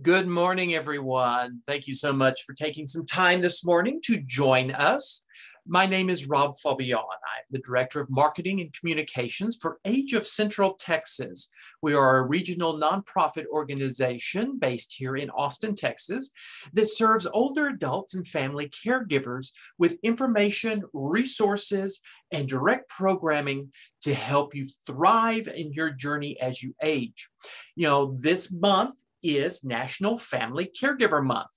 Good morning, everyone. Thank you so much for taking some time this morning to join us. My name is Rob Fabian. I'm the Director of Marketing and Communications for Age of Central Texas. We are a regional nonprofit organization based here in Austin, Texas, that serves older adults and family caregivers with information, resources, and direct programming to help you thrive in your journey as you age. You know, this month is National Family Caregiver Month.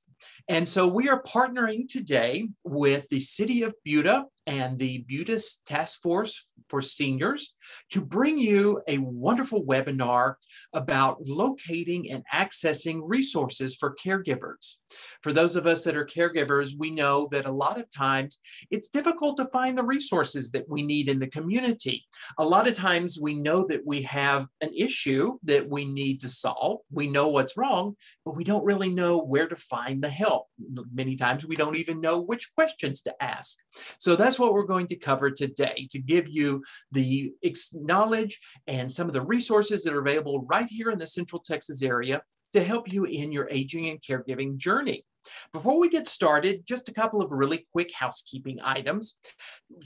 And so we are partnering today with the City of Buda and the Buda Task Force for Seniors to bring you a wonderful webinar about locating and accessing resources for caregivers. For those of us that are caregivers, we know that a lot of times it's difficult to find the resources that we need in the community. A lot of times we know that we have an issue that we need to solve. We know what's wrong, but we don't really know where to find the help. Many times we don't even know which questions to ask. So that's what we're going to cover today to give you the knowledge and some of the resources that are available right here in the Central Texas area to help you in your aging and caregiving journey. Before we get started, just a couple of really quick housekeeping items.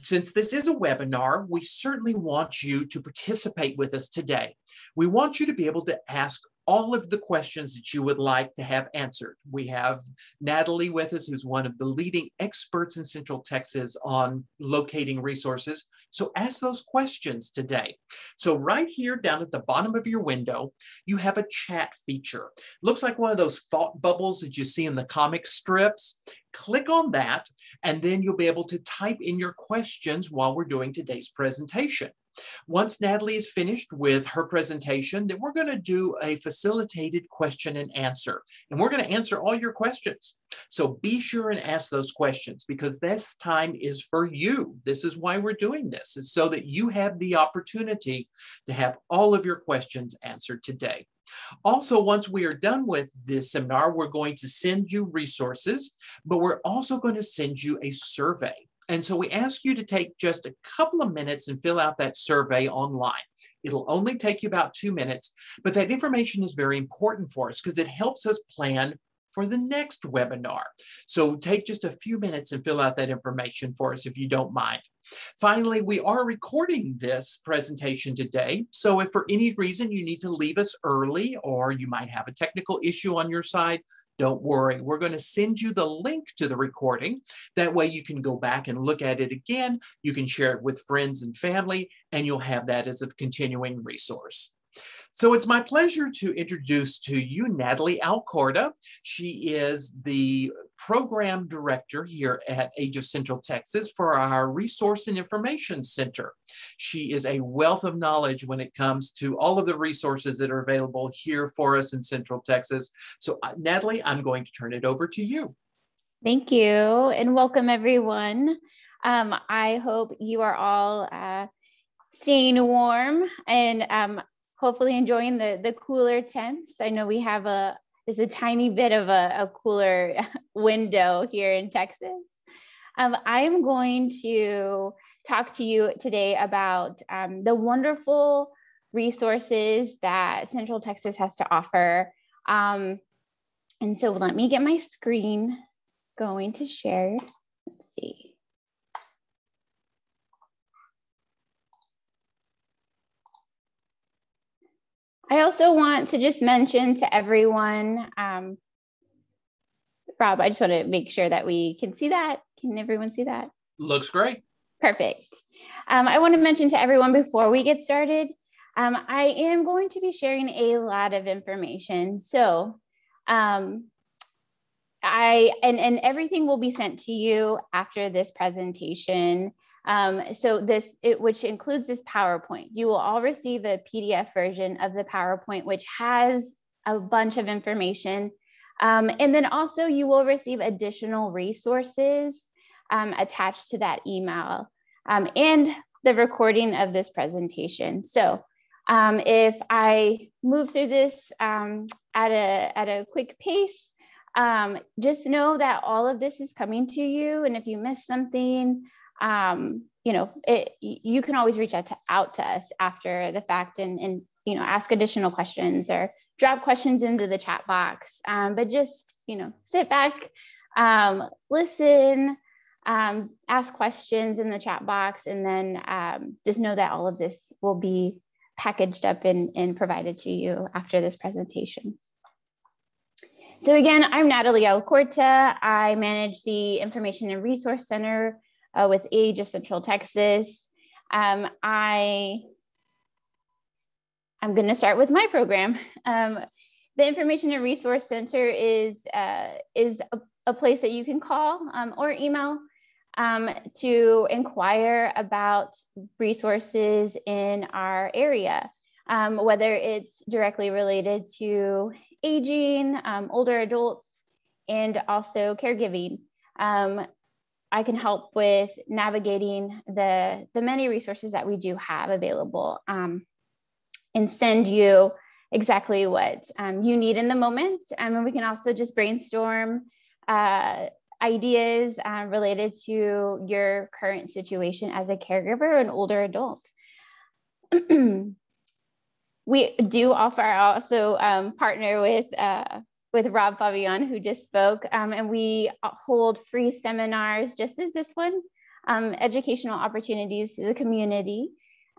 Since this is a webinar, we certainly want you to participate with us today. We want you to be able to ask all of the questions that you would like to have answered. We have Natalie with us, who's one of the leading experts in Central Texas on locating resources. So ask those questions today. So right here down at the bottom of your window, you have a chat feature. Looks like one of those thought bubbles that you see in the comic strips. Click on that, and then you'll be able to type in your questions while we're doing today's presentation. Once Natalie is finished with her presentation, then we're going to do a facilitated question and answer. And we're going to answer all your questions. So be sure and ask those questions because this time is for you. This is why we're doing this, is so that you have the opportunity to have all of your questions answered today. Also, once we are done with this seminar, we're going to send you resources, but we're also going to send you a survey. And so we ask you to take just a couple of minutes and fill out that survey online. It'll only take you about two minutes, but that information is very important for us because it helps us plan for the next webinar. So take just a few minutes and fill out that information for us if you don't mind. Finally, we are recording this presentation today. So if for any reason you need to leave us early or you might have a technical issue on your side, don't worry. We're going to send you the link to the recording. That way you can go back and look at it again. You can share it with friends and family, and you'll have that as a continuing resource. So it's my pleasure to introduce to you Natalie Alcorta. She is the program director here at Age of Central Texas for our Resource and Information Center. She is a wealth of knowledge when it comes to all of the resources that are available here for us in Central Texas. So uh, Natalie, I'm going to turn it over to you. Thank you and welcome everyone. Um, I hope you are all uh, staying warm and um, hopefully enjoying the, the cooler temps. I know we have a, there's a tiny bit of a, a cooler window here in Texas. Um, I'm going to talk to you today about um, the wonderful resources that Central Texas has to offer. Um, and so let me get my screen going to share. Let's see. I also want to just mention to everyone, um, Rob, I just want to make sure that we can see that. Can everyone see that? Looks great. Perfect. Um, I want to mention to everyone before we get started, um, I am going to be sharing a lot of information. So um, I, and, and everything will be sent to you after this presentation. Um, so this, it, which includes this PowerPoint, you will all receive a PDF version of the PowerPoint, which has a bunch of information. Um, and then also you will receive additional resources um, attached to that email um, and the recording of this presentation. So um, if I move through this um, at, a, at a quick pace, just know that all of this is coming to you. And if you miss something, um, you know, it, you can always reach out to, out to us after the fact and, and, you know, ask additional questions or drop questions into the chat box, um, but just, you know, sit back, um, listen, um, ask questions in the chat box, and then um, just know that all of this will be packaged up and, and provided to you after this presentation. So again, I'm Natalie Alcorta. I manage the Information and Resource Center uh, with AGE of Central Texas. Um, I, I'm gonna start with my program. Um, the Information and Resource Center is, uh, is a, a, place that you can call um, or email um, to inquire about resources in our area, um, whether it's directly related to aging, um, older adults, and also caregiving. Um, I can help with navigating the, the many resources that we do have available um, and send you exactly what um, you need in the moment. Um, and we can also just brainstorm uh, ideas uh, related to your current situation as a caregiver, or an older adult. we do offer also um, partner with uh, with Rob Fabian, who just spoke, um, and we hold free seminars, just as this one, um, educational opportunities to the community,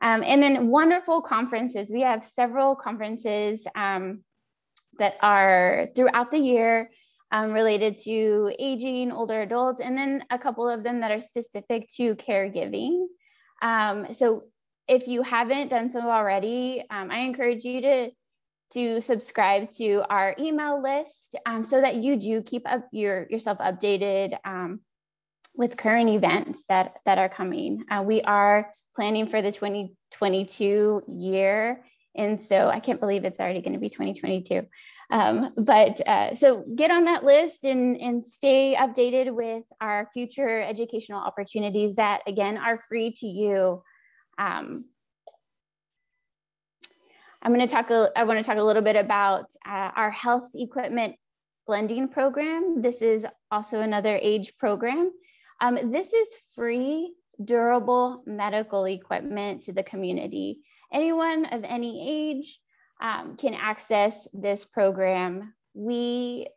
um, and then wonderful conferences. We have several conferences um, that are throughout the year um, related to aging, older adults, and then a couple of them that are specific to caregiving. so if you haven't done so already, um, I encourage you to to subscribe to our email list um, so that you do keep up your yourself updated um, with current events that that are coming. Uh, we are planning for the 2022 year, and so I can't believe it's already going to be 2022. Um, but uh, so get on that list and, and stay updated with our future educational opportunities that again are free to you um, I'm going to talk. A, I want to talk a little bit about uh, our health equipment lending program. This is also another age program. Um, this is free, durable medical equipment to the community. Anyone of any age um, can access this program. We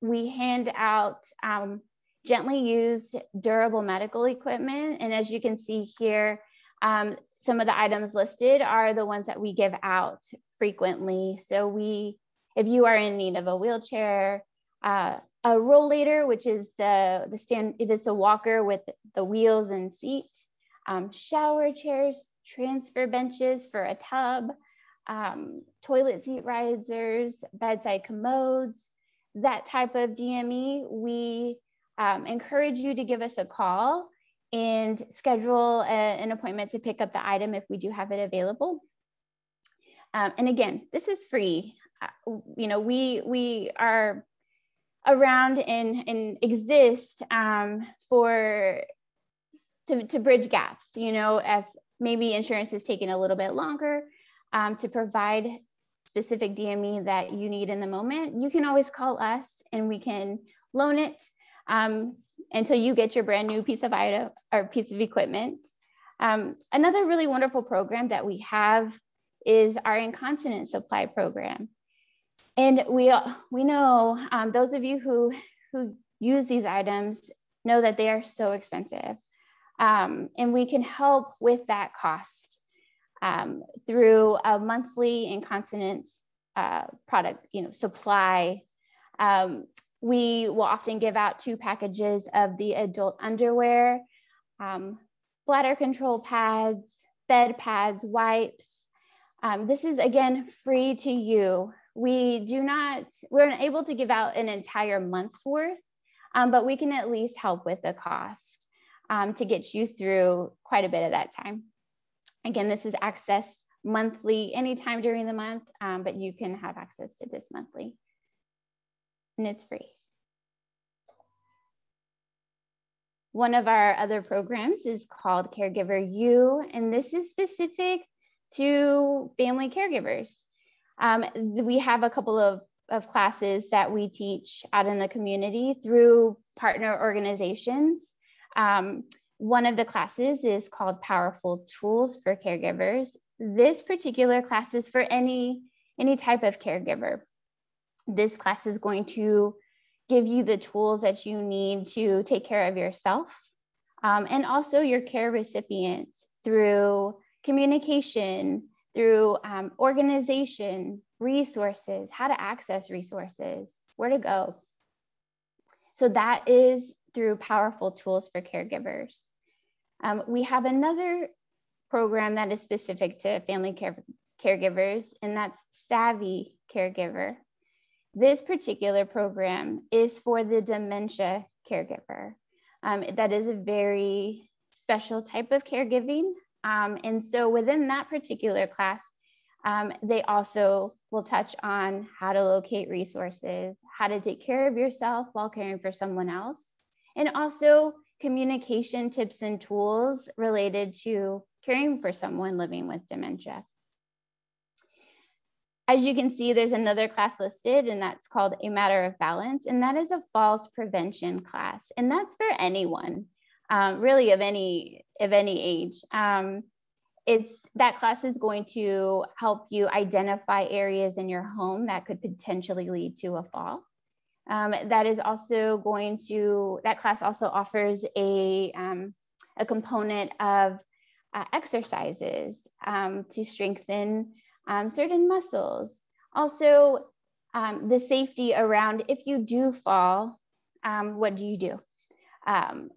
we hand out um, gently used durable medical equipment, and as you can see here, um, some of the items listed are the ones that we give out frequently. So we, if you are in need of a wheelchair, uh, a rollator, which is the, the stand, it's a walker with the wheels and seat, um, shower chairs, transfer benches for a tub, um, toilet seat risers, bedside commodes, that type of DME, we um, encourage you to give us a call and schedule a, an appointment to pick up the item if we do have it available. Um, and again, this is free. Uh, you know, we we are around and, and exist um, for to, to bridge gaps. You know, if maybe insurance is taking a little bit longer um, to provide specific DME that you need in the moment, you can always call us and we can loan it. Um, until you get your brand new piece of item or piece of equipment. Um, another really wonderful program that we have is our incontinence supply program. And we, we know um, those of you who, who use these items know that they are so expensive. Um, and we can help with that cost um, through a monthly incontinence uh, product, you know, supply. Um, we will often give out two packages of the adult underwear, um, bladder control pads, bed pads, wipes. Um, this is again free to you. We do not, we're unable to give out an entire month's worth, um, but we can at least help with the cost um, to get you through quite a bit of that time. Again, this is accessed monthly anytime during the month, um, but you can have access to this monthly and it's free. One of our other programs is called Caregiver U, and this is specific to family caregivers. Um, we have a couple of, of classes that we teach out in the community through partner organizations. Um, one of the classes is called Powerful Tools for Caregivers. This particular class is for any any type of caregiver. This class is going to give you the tools that you need to take care of yourself um, and also your care recipients through communication, through um, organization, resources, how to access resources, where to go. So that is through powerful tools for caregivers. Um, we have another program that is specific to family care, caregivers, and that's Savvy Caregiver. This particular program is for the dementia caregiver. Um, that is a very special type of caregiving. Um, and so within that particular class, um, they also will touch on how to locate resources, how to take care of yourself while caring for someone else, and also communication tips and tools related to caring for someone living with dementia. As you can see, there's another class listed, and that's called A Matter of Balance, and that is a falls prevention class, and that's for anyone, um, really of any of any age. Um, it's that class is going to help you identify areas in your home that could potentially lead to a fall. Um, that is also going to, that class also offers a, um, a component of uh, exercises um, to strengthen um, certain muscles. Also, um, the safety around if you do fall, um, what do you do?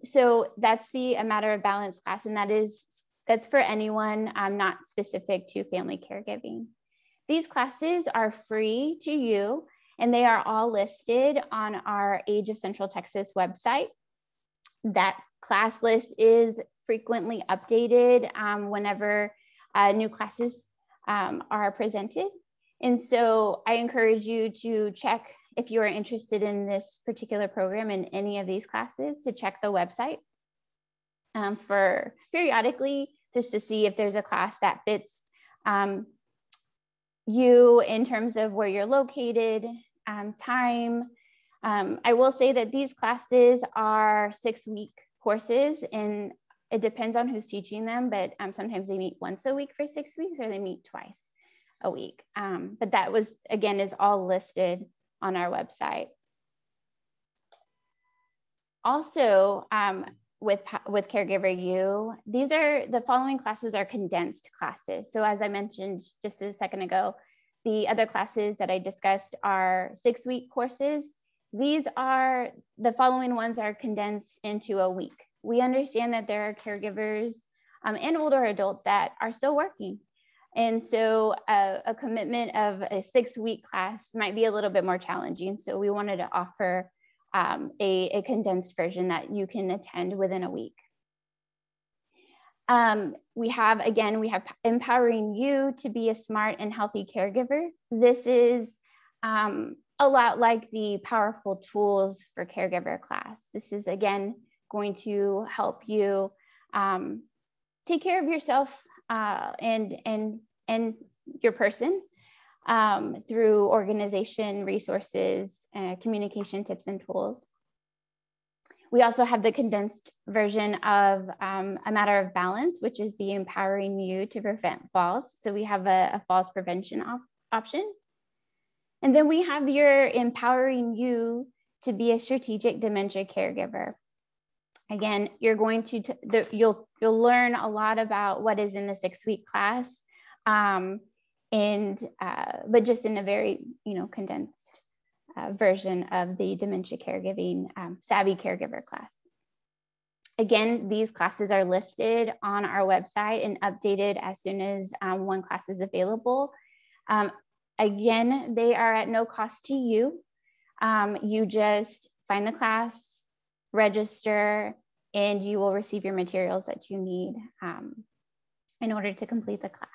so that's the a matter of balance class, and that is that's for anyone, not specific to family caregiving. These classes are free to you and they are all listed on our Age of Central Texas website. That class list is frequently updated um, whenever uh, new classes um, are presented. And so I encourage you to check if you are interested in this particular program in any of these classes to check the website um, for periodically just to see if there's a class that fits um, you in terms of where you're located, um, time. Um, I will say that these classes are six week courses and it depends on who's teaching them, but um, sometimes they meet once a week for six weeks or they meet twice a week. Um, but that was, again, is all listed on our website. Also, um, with, with Caregiver U, these are the following classes are condensed classes. So as I mentioned just a second ago, the other classes that I discussed are six week courses. These are the following ones are condensed into a week. We understand that there are caregivers um, and older adults that are still working. And so a, a commitment of a six week class might be a little bit more challenging. So we wanted to offer um, a, a condensed version that you can attend within a week. Um, we have, again, we have empowering you to be a smart and healthy caregiver. This is um, a lot like the powerful tools for caregiver class. This is, again, going to help you um, take care of yourself uh, and, and, and your person um, through organization, resources, uh, communication tips and tools. We also have the condensed version of um, a matter of balance, which is the empowering you to prevent falls. So we have a, a falls prevention op option. And then we have your empowering you to be a strategic dementia caregiver. Again, you're going to, the, you'll, you'll learn a lot about what is in the six week class, um, and, uh, but just in a very, you know, condensed uh, version of the dementia caregiving um, savvy caregiver class. Again, these classes are listed on our website and updated as soon as um, one class is available. Um, again, they are at no cost to you. Um, you just find the class, register, and you will receive your materials that you need um, in order to complete the class.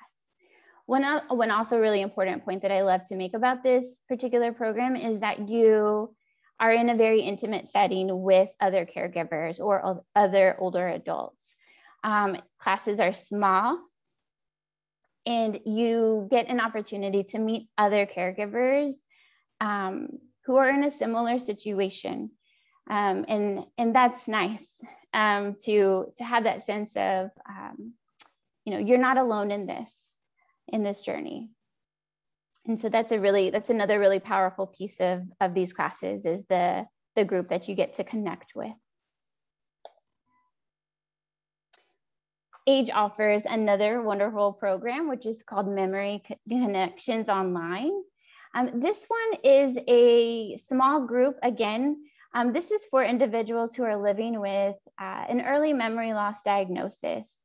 One, one also really important point that I love to make about this particular program is that you are in a very intimate setting with other caregivers or other older adults. Um, classes are small and you get an opportunity to meet other caregivers um, who are in a similar situation. Um, and, and that's nice um, to, to have that sense of, um, you know, you're not alone in this in this journey. and so that's a really that's another really powerful piece of of these classes is the the group that you get to connect with age offers another wonderful program which is called memory connections online um, this one is a small group again um, this is for individuals who are living with uh, an early memory loss diagnosis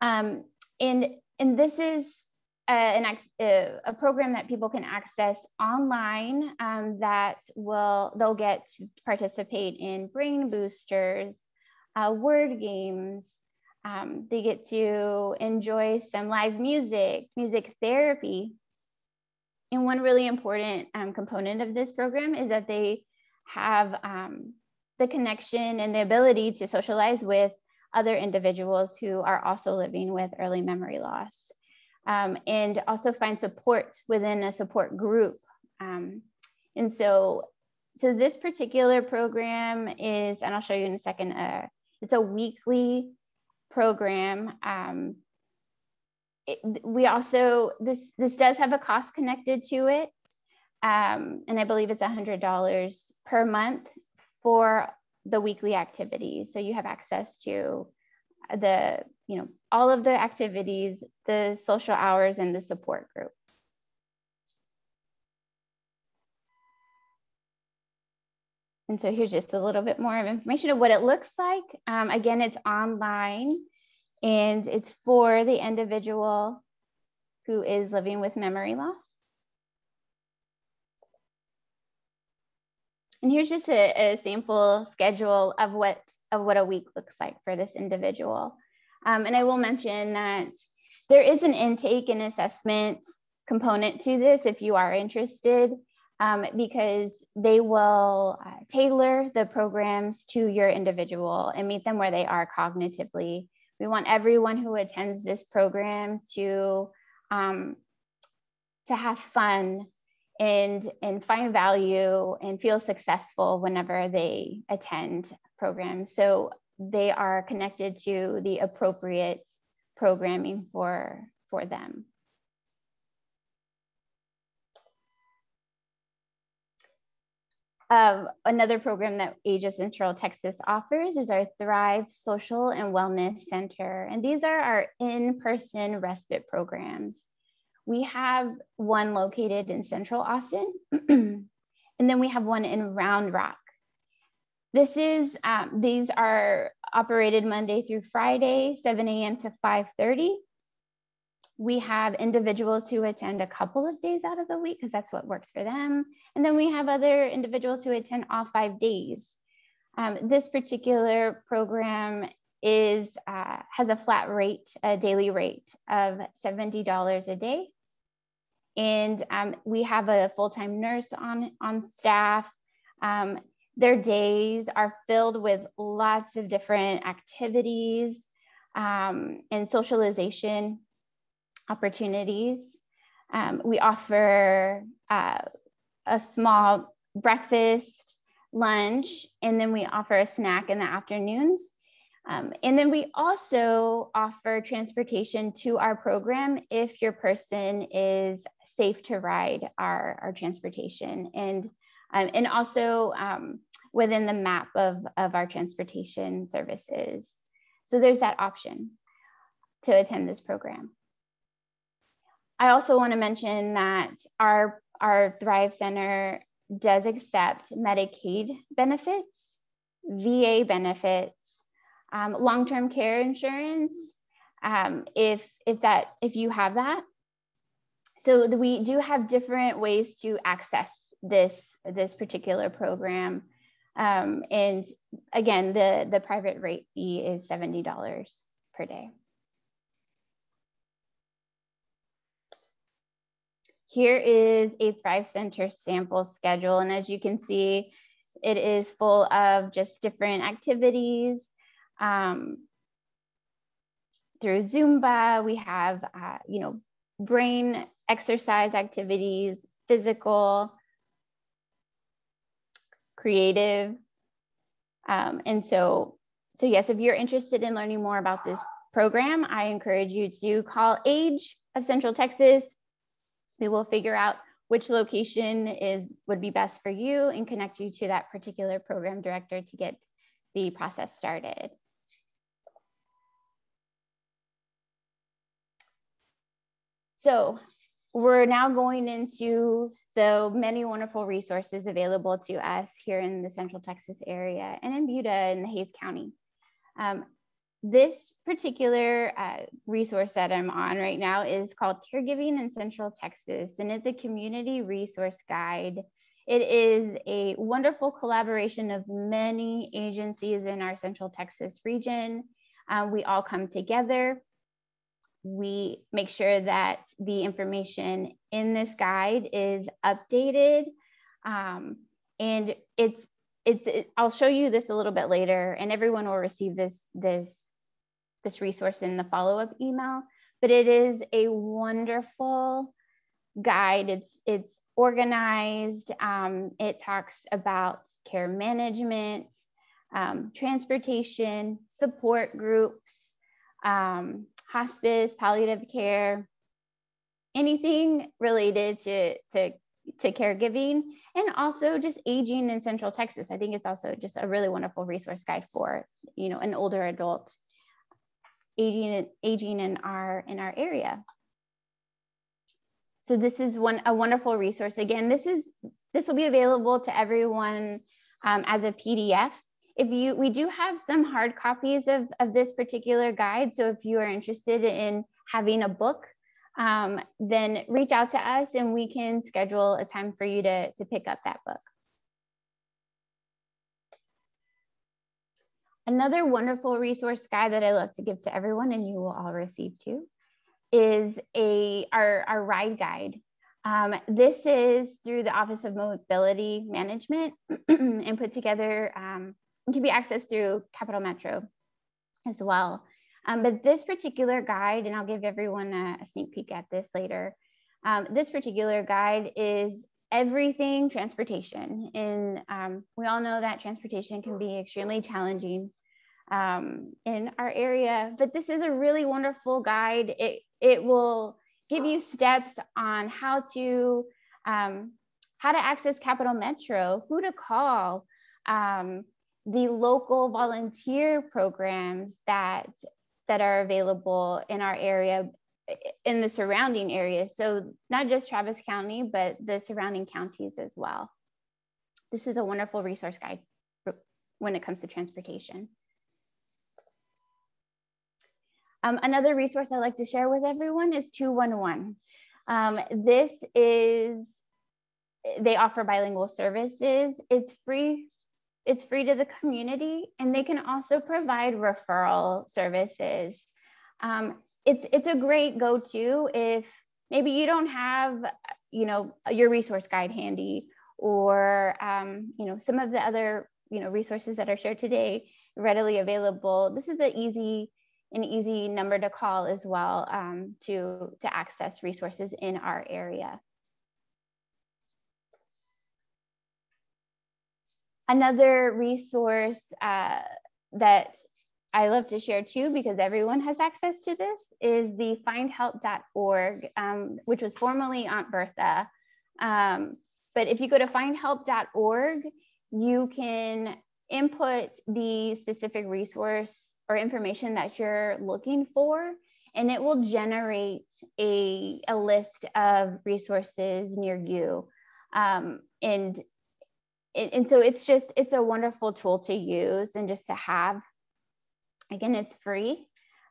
um, and and this is an, a, a, program that people can access online um, that will they'll get to participate in brain boosters, uh, word games. Um, they get to enjoy some live music, music therapy. And one really important um, component of this program is that they have um, the connection and the ability to socialize with other individuals who are also living with early memory loss um, and also find support within a support group. Um, and so, so this particular program is, and I'll show you in a second, uh, it's a weekly program. Um, it, we also, this, this does have a cost connected to it. Um, and I believe it's $100 per month for the weekly activities. So you have access to the you know, all of the activities, the social hours, and the support group. And so here's just a little bit more of information of what it looks like. Um, again, it's online and it's for the individual who is living with memory loss. And here's just a, a sample schedule of what, of what a week looks like for this individual. Um, and I will mention that there is an intake and assessment component to this if you are interested, um, because they will uh, tailor the programs to your individual and meet them where they are cognitively. We want everyone who attends this program to, um, to have fun and, and find value and feel successful whenever they attend programs. So they are connected to the appropriate programming for, for them. Um, another program that Age of Central Texas offers is our Thrive Social and Wellness Center. And these are our in-person respite programs. We have one located in Central Austin, and then we have one in Round Rock. This is, um, these are operated Monday through Friday, 7 a.m. to 5.30. We have individuals who attend a couple of days out of the week because that's what works for them. And then we have other individuals who attend all five days. Um, this particular program is uh, has a flat rate, a daily rate of $70 a day. And um, we have a full-time nurse on, on staff. Um, their days are filled with lots of different activities um, and socialization opportunities. Um, we offer uh, a small breakfast, lunch, and then we offer a snack in the afternoons. Um, and then we also offer transportation to our program if your person is safe to ride our, our transportation. And, um, and also um, within the map of, of our transportation services. So there's that option to attend this program. I also want to mention that our, our Thrive Center does accept Medicaid benefits, VA benefits, um, long-term care insurance, um, if, if, that, if you have that. So we do have different ways to access this, this particular program. Um, and again, the, the private rate fee is $70 per day. Here is a Thrive Center sample schedule. And as you can see, it is full of just different activities. Um, through Zumba, we have, uh, you know, brain exercise activities, physical, creative. Um, and so, so yes, if you're interested in learning more about this program, I encourage you to call AGE of Central Texas We will figure out which location is would be best for you and connect you to that particular program director to get the process started. So we're now going into the many wonderful resources available to us here in the Central Texas area and in Buda and the Hays County. Um, this particular uh, resource that I'm on right now is called Caregiving in Central Texas, and it's a community resource guide. It is a wonderful collaboration of many agencies in our Central Texas region. Uh, we all come together. We make sure that the information in this guide is updated. Um, and it's it's it, I'll show you this a little bit later, and everyone will receive this this this resource in the follow-up email, but it is a wonderful guide. It's, it's organized. Um, it talks about care management, um, transportation, support groups, um, hospice, palliative care, anything related to, to, to caregiving and also just aging in Central Texas. I think it's also just a really wonderful resource guide for, you know, an older adult aging aging in our in our area. So this is one a wonderful resource. Again, this is this will be available to everyone um, as a PDF. If you we do have some hard copies of, of this particular guide. So if you are interested in having a book, um, then reach out to us and we can schedule a time for you to, to pick up that book. Another wonderful resource guide that I love to give to everyone and you will all receive too is a our, our ride guide. Um, this is through the Office of Mobility Management and put together, um, can be accessed through Capital Metro as well. Um, but this particular guide, and I'll give everyone a, a sneak peek at this later, um, this particular guide is everything transportation. And um, we all know that transportation can be extremely challenging um, in our area. But this is a really wonderful guide. It, it will give you steps on how to um, how to access Capital Metro, who to call, um, the local volunteer programs that that are available in our area in the surrounding areas. So not just Travis County, but the surrounding counties as well. This is a wonderful resource guide when it comes to transportation. Um, another resource I like to share with everyone is 211. Um, this is, they offer bilingual services. It's free, it's free to the community and they can also provide referral services. Um, it's, it's a great go-to if maybe you don't have, you know, your resource guide handy or, um, you know, some of the other, you know, resources that are shared today readily available. This is an easy an easy number to call as well um, to, to access resources in our area. Another resource uh, that I love to share too, because everyone has access to this, is the findhelp.org, um, which was formerly Aunt Bertha. Um, but if you go to findhelp.org, you can input the specific resource or information that you're looking for, and it will generate a, a list of resources near you. Um, and, and so it's just, it's a wonderful tool to use and just to have. Again, it's free.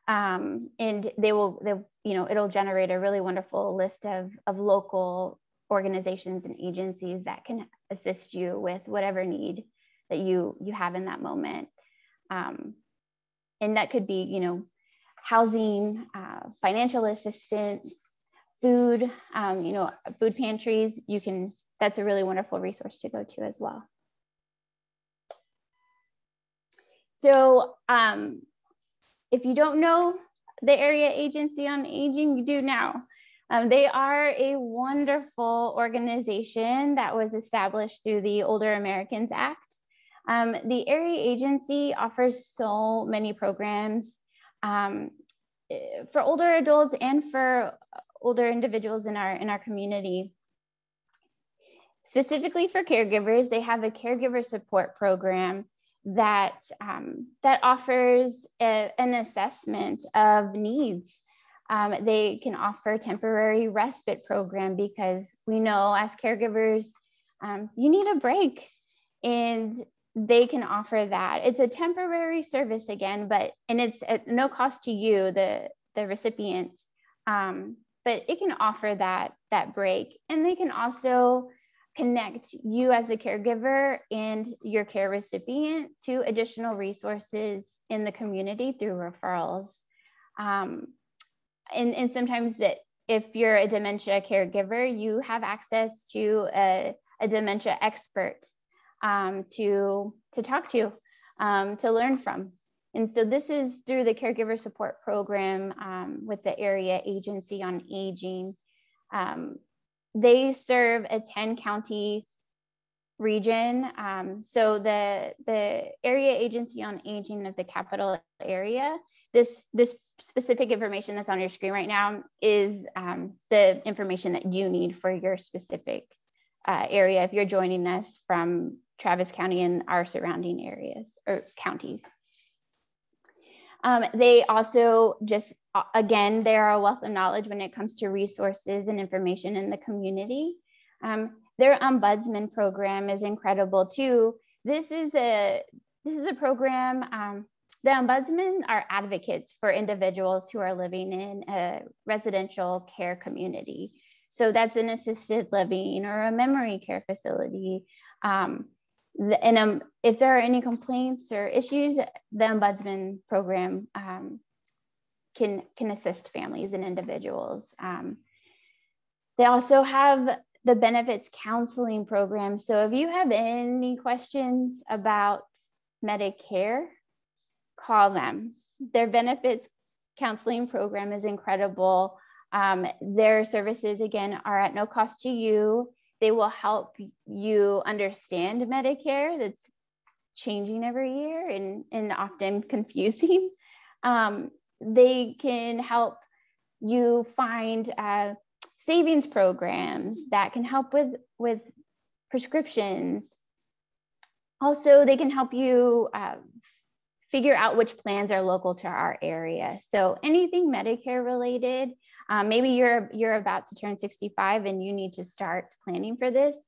Um, and they will, they, you know, it'll generate a really wonderful list of, of local organizations and agencies that can assist you with whatever need that you you have in that moment um, and that could be you know housing uh, financial assistance food um, you know food pantries you can that's a really wonderful resource to go to as well. So um, if you don't know the area agency on aging you do now. Um, they are a wonderful organization that was established through the older americans act. Um, the area agency offers so many programs um, for older adults and for older individuals in our in our community. Specifically for caregivers, they have a caregiver support program that um, that offers a, an assessment of needs. Um, they can offer a temporary respite program because we know as caregivers, um, you need a break, and they can offer that. It's a temporary service again, but and it's at no cost to you, the the recipient. Um, but it can offer that that break, and they can also connect you as a caregiver and your care recipient to additional resources in the community through referrals. Um, and, and sometimes that if you're a dementia caregiver, you have access to a, a dementia expert um, to, to talk to, um, to learn from. And so this is through the caregiver support program um, with the area agency on aging. Um, they serve a 10 county region. Um, so the, the area agency on aging of the capital area, this, this specific information that's on your screen right now is um, the information that you need for your specific uh, area if you're joining us from Travis County and our surrounding areas or counties. Um, they also just, again, they are a wealth of knowledge when it comes to resources and information in the community. Um, their ombudsman program is incredible too. This is a this is a program. Um, the ombudsman are advocates for individuals who are living in a residential care community. So that's an assisted living or a memory care facility. Um, and um, if there are any complaints or issues, the ombudsman program um, can can assist families and individuals. Um, they also have the benefits counseling program. So if you have any questions about Medicare, call them. Their benefits counseling program is incredible. Um, their services again are at no cost to you they will help you understand Medicare that's changing every year and, and often confusing. Um, they can help you find uh, savings programs that can help with, with prescriptions. Also, they can help you uh, figure out which plans are local to our area. So anything Medicare related, um, maybe you're you're about to turn 65 and you need to start planning for this,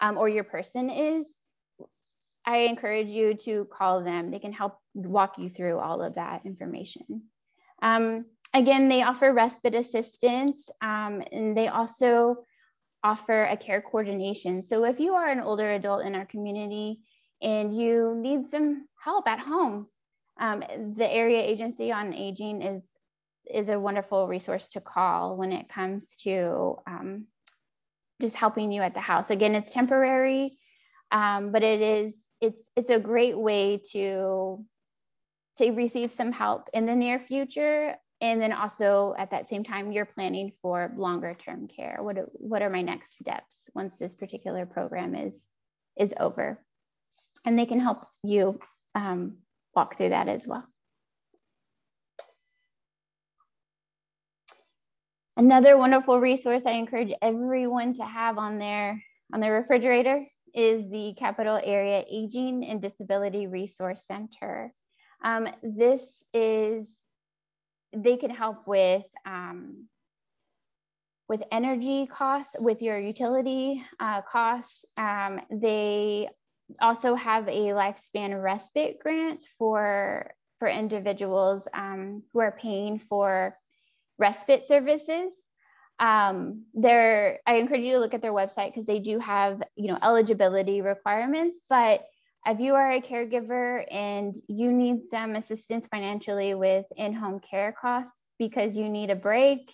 um, or your person is. I encourage you to call them. They can help walk you through all of that information. Um, again, they offer respite assistance, um, and they also offer a care coordination. So if you are an older adult in our community and you need some help at home, um, the area agency on aging is is a wonderful resource to call when it comes to um, just helping you at the house. Again, it's temporary, um, but it is it's it's a great way to to receive some help in the near future. And then also at that same time you're planning for longer term care. What what are my next steps once this particular program is is over? And they can help you um, walk through that as well. Another wonderful resource I encourage everyone to have on their on their refrigerator is the Capital Area Aging and Disability Resource Center. Um, this is they can help with um, with energy costs, with your utility uh, costs. Um, they also have a lifespan respite grant for for individuals um, who are paying for respite services. Um, there, I encourage you to look at their website because they do have, you know, eligibility requirements. But if you are a caregiver and you need some assistance financially with in-home care costs because you need a break,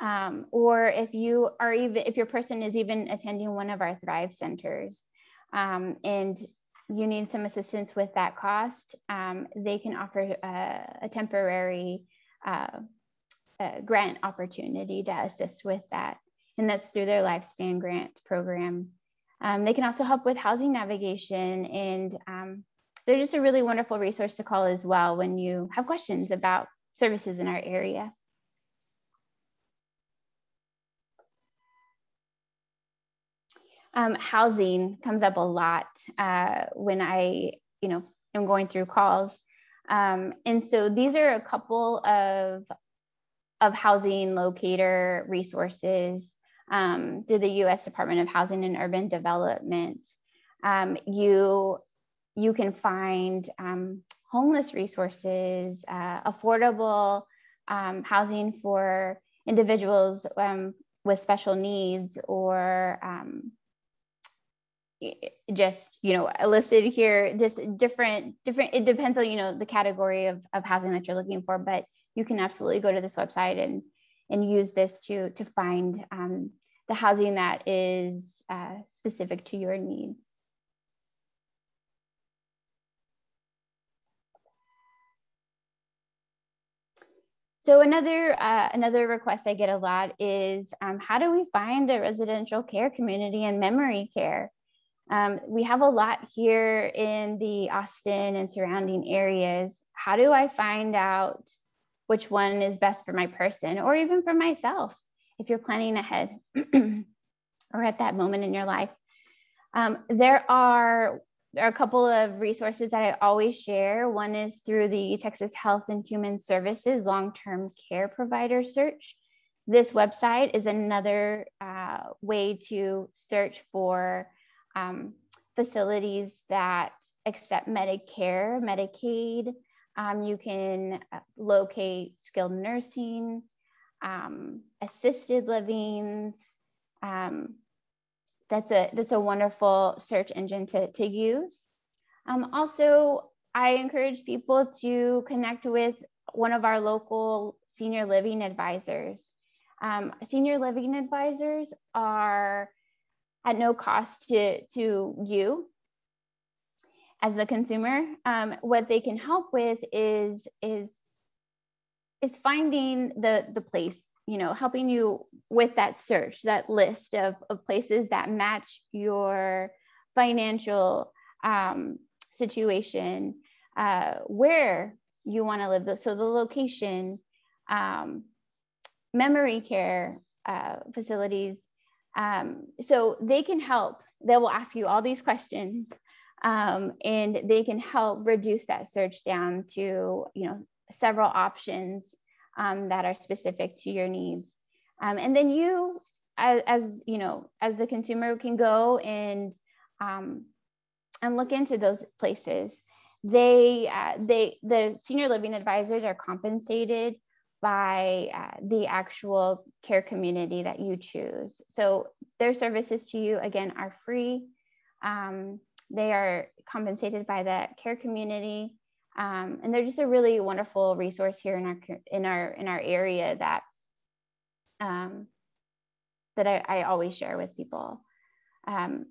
um, or if you are even if your person is even attending one of our Thrive centers um, and you need some assistance with that cost, um, they can offer a, a temporary uh, grant opportunity to assist with that. And that's through their lifespan grant program. Um, they can also help with housing navigation and um, they're just a really wonderful resource to call as well when you have questions about services in our area. Um, housing comes up a lot uh, when I, you know, am going through calls. Um, and so these are a couple of, of housing locator resources um, through the U.S. Department of Housing and Urban Development. Um, you you can find um, homeless resources, uh, affordable um, housing for individuals um, with special needs, or just you know listed here just different different it depends on you know the category of, of housing that you're looking for but you can absolutely go to this website and and use this to to find um, the housing that is uh, specific to your needs So another uh, another request I get a lot is um, how do we find a residential care community and memory care? Um, we have a lot here in the Austin and surrounding areas. How do I find out which one is best for my person or even for myself if you're planning ahead or at that moment in your life? Um, there are there are a couple of resources that I always share. One is through the Texas Health and Human Services long term care provider search. This website is another uh, way to search for um, facilities that accept Medicare, Medicaid. Um, you can uh, locate skilled nursing, um, assisted livings, um, that's a that's a wonderful search engine to, to use. Um, also, I encourage people to connect with one of our local senior living advisors. Um, senior living advisors are at no cost to, to you as the consumer. Um, what they can help with is, is, is finding the, the place you know helping you with that search that list of, of places that match your financial um, situation uh, where you want to live so the location um, memory care uh, facilities um, so they can help they will ask you all these questions um, and they can help reduce that search down to you know several options um, that are specific to your needs. Um, and then you, as, as, you know, as a consumer can go and, um, and look into those places. They, uh, they, the senior living advisors are compensated by uh, the actual care community that you choose. So their services to you, again, are free. Um, they are compensated by the care community um, and they're just a really wonderful resource here in our in our in our area that um, that I, I, always share with people. Um,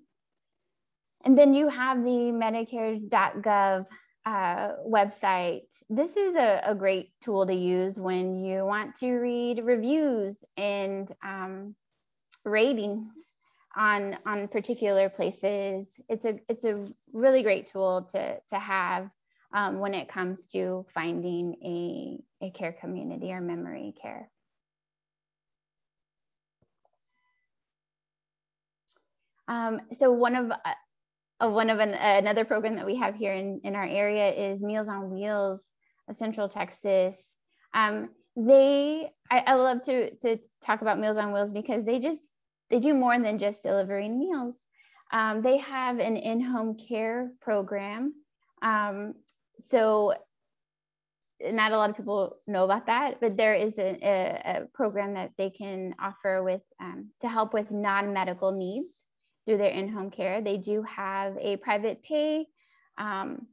and then you have the Medicare.gov uh, website. This is a, a, great tool to use when you want to read reviews and um, ratings on on particular places. It's a it's a really great tool to to have um, when it comes to finding a, a care community or memory care. Um, so one of uh, one of an, another program that we have here in, in our area is Meals on Wheels of Central Texas. Um, they, I, I, love to, to talk about Meals on Wheels because they just, they do more than just delivering meals. Um, they have an in-home care program um, so not a lot of people know about that, but there is a, a, a program that they can offer with um, to help with non-medical needs through their in-home care. They do have a private pay um,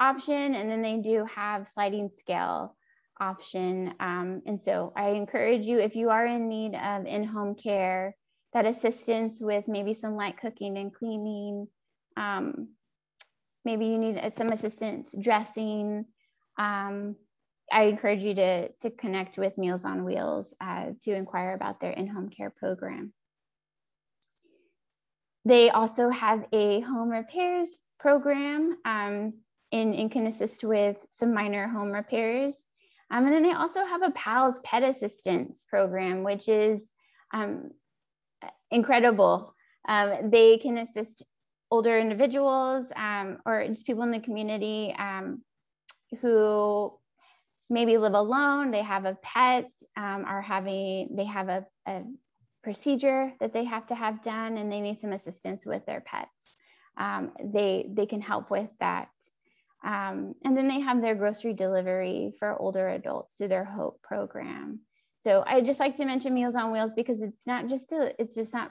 option, and then they do have sliding scale option. Um, and so I encourage you, if you are in need of in-home care, that assistance with maybe some light cooking and cleaning, um, maybe you need some assistance dressing. Um, I encourage you to, to connect with Meals on Wheels uh, to inquire about their in-home care program. They also have a home repairs program um, and, and can assist with some minor home repairs. Um, and then they also have a PALS Pet Assistance program, which is um, incredible Um, they can assist older individuals um, or just people in the community um, who maybe live alone, they have a pet, um, are having, they have a, a, procedure that they have to have done and they need some assistance with their pets. Um, they, they can help with that. Um, and then they have their grocery delivery for older adults through their HOPE program. So I just like to mention Meals on Wheels because it's not just a, it's just not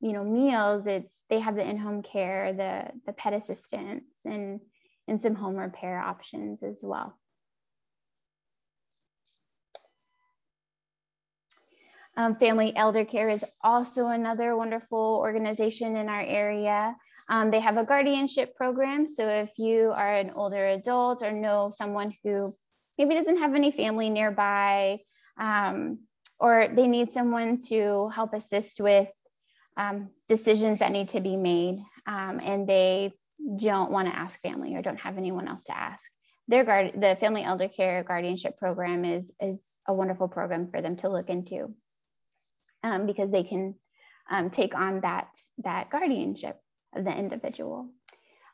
you know meals it's they have the in-home care the the pet assistance and and some home repair options as well. Um, family elder care is also another wonderful organization in our area. Um, they have a guardianship program so if you are an older adult or know someone who maybe doesn't have any family nearby um, or they need someone to help assist with um, decisions that need to be made um, and they don't want to ask family or don't have anyone else to ask. Their guard the family elder care guardianship program is is a wonderful program for them to look into um, because they can um, take on that that guardianship of the individual.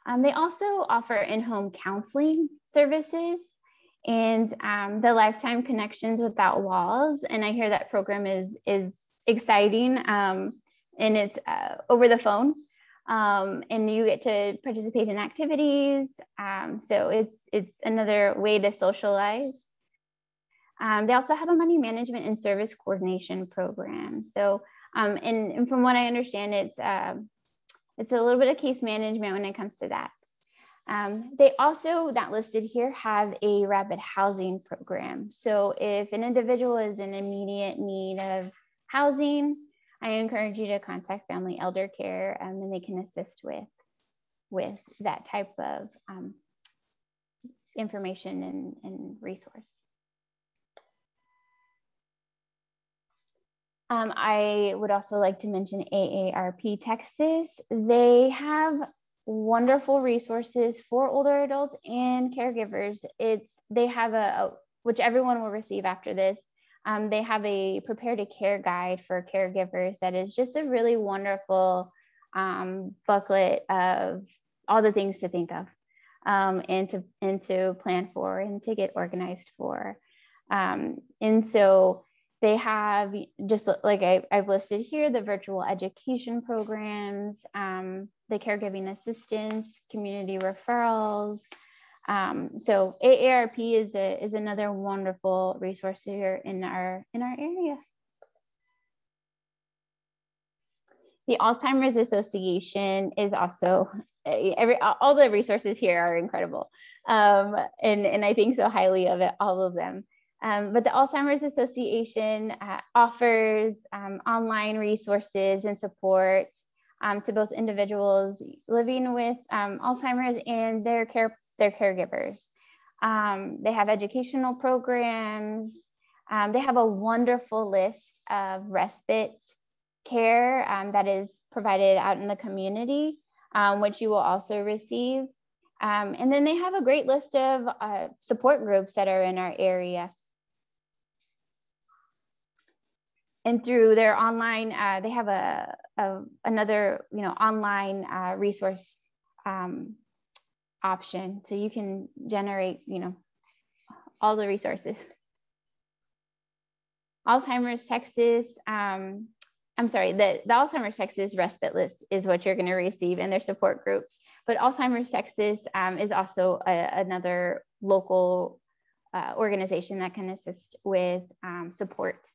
Um, they also offer in-home counseling services and um, the lifetime connections without walls and i hear that program is is exciting um, and it's uh, over the phone. Um, and you get to participate in activities. Um, so it's it's another way to socialize. Um, they also have a money management and service coordination program. So um, and, and, from what I understand, it's uh, it's a little bit of case management when it comes to that. Um, they also, that listed here, have a rapid housing program. So if an individual is in immediate need of housing, I encourage you to contact Family Elder Care um, and they can assist with, with that type of um, information and, and resource. Um, I would also like to mention AARP Texas. They have wonderful resources for older adults and caregivers. It's they have a, a which everyone will receive after this um, they have a prepare to care guide for caregivers that is just a really wonderful um, booklet of all the things to think of um, and to and to plan for and to get organized for. Um, and so they have just like I, have listed here the virtual education programs, um, the caregiving assistance, community referrals, um, so AARP is a, is another wonderful resource here in our in our area. The Alzheimer's Association is also every all the resources here are incredible, um, and and I think so highly of it, all of them. Um, but the Alzheimer's Association uh, offers um, online resources and support um, to both individuals living with um, Alzheimer's and their care their caregivers. Um, they have educational programs. Um, they have a wonderful list of respite care um, that is provided out in the community, um, which you will also receive. And then they have a great list of uh, support groups that are in our area. And through their online, uh, they have a, a, another, you know, online uh, resource um, option. So you can generate, you know, all the resources. Alzheimer's Texas, um, I'm sorry, the, the Alzheimer's Texas respite list is what you're going to receive in their support groups. But Alzheimer's Texas um, is also a, another local uh, organization that can assist with um, support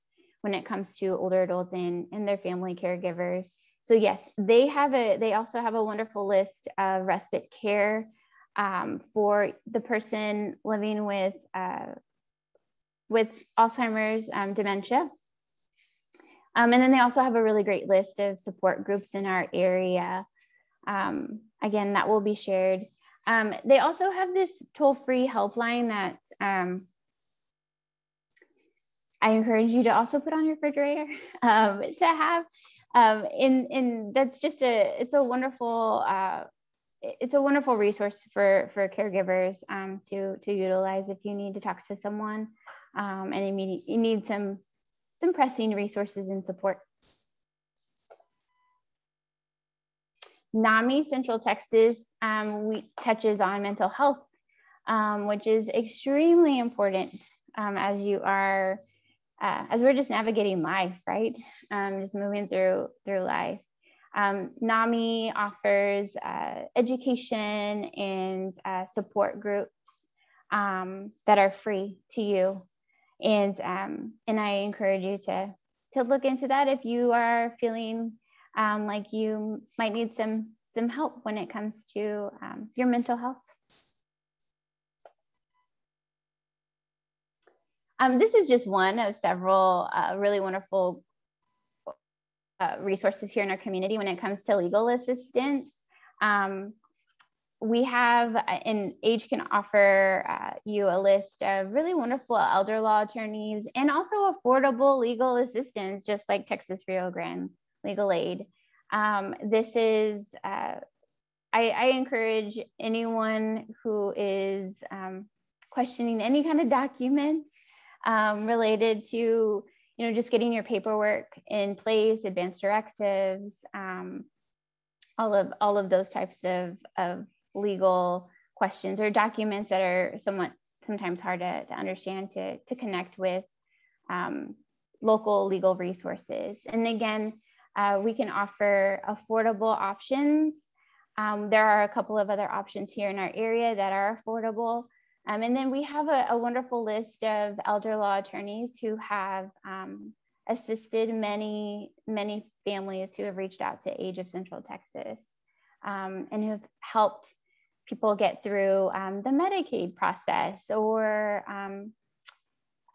when it comes to older adults and, and their family caregivers. So yes, they have a, they also have a wonderful list of respite care um, for the person living with uh, with Alzheimer's um, dementia. Um, and then they also have a really great list of support groups in our area. Um, again, that will be shared. Um, they also have this toll-free helpline that um, I encourage you to also put on your refrigerator to have. Um, and, and that's just a, it's a wonderful uh, it's a wonderful resource for for caregivers um, to to utilize if you need to talk to someone um, and you need, you need some some pressing resources and support. NAMI Central Texas um, we, touches on mental health, um, which is extremely important um, as you are, uh, as we're just navigating life, right? Um, just moving through through life. Um, NAMI offers uh, education and uh, support groups um, that are free to you, and and I encourage you to to look into that if you are feeling um, like you might need some some help when it comes to um, your mental health. Um, this is just one of several uh, really wonderful uh, resources here in our community when it comes to legal assistance. Um, we have, and uh, AGE can offer uh, you a list of really wonderful elder law attorneys and also affordable legal assistance, just like Texas Rio Grande Legal Aid. Um, this is, uh, I, I, encourage anyone who is um, questioning any kind of documents um, related to, you know, just getting your paperwork in place, advanced directives, um, all of all of those types of, of legal questions or documents that are somewhat sometimes hard to, to understand to, to connect with um, local legal resources. And again, uh, we can offer affordable options. Um, there are a couple of other options here in our area that are affordable. Um, and then we have a, a, wonderful list of elder law attorneys who have um, assisted many, many families who have reached out to Age of Central Texas um, and have helped people get through um, the Medicaid process or um,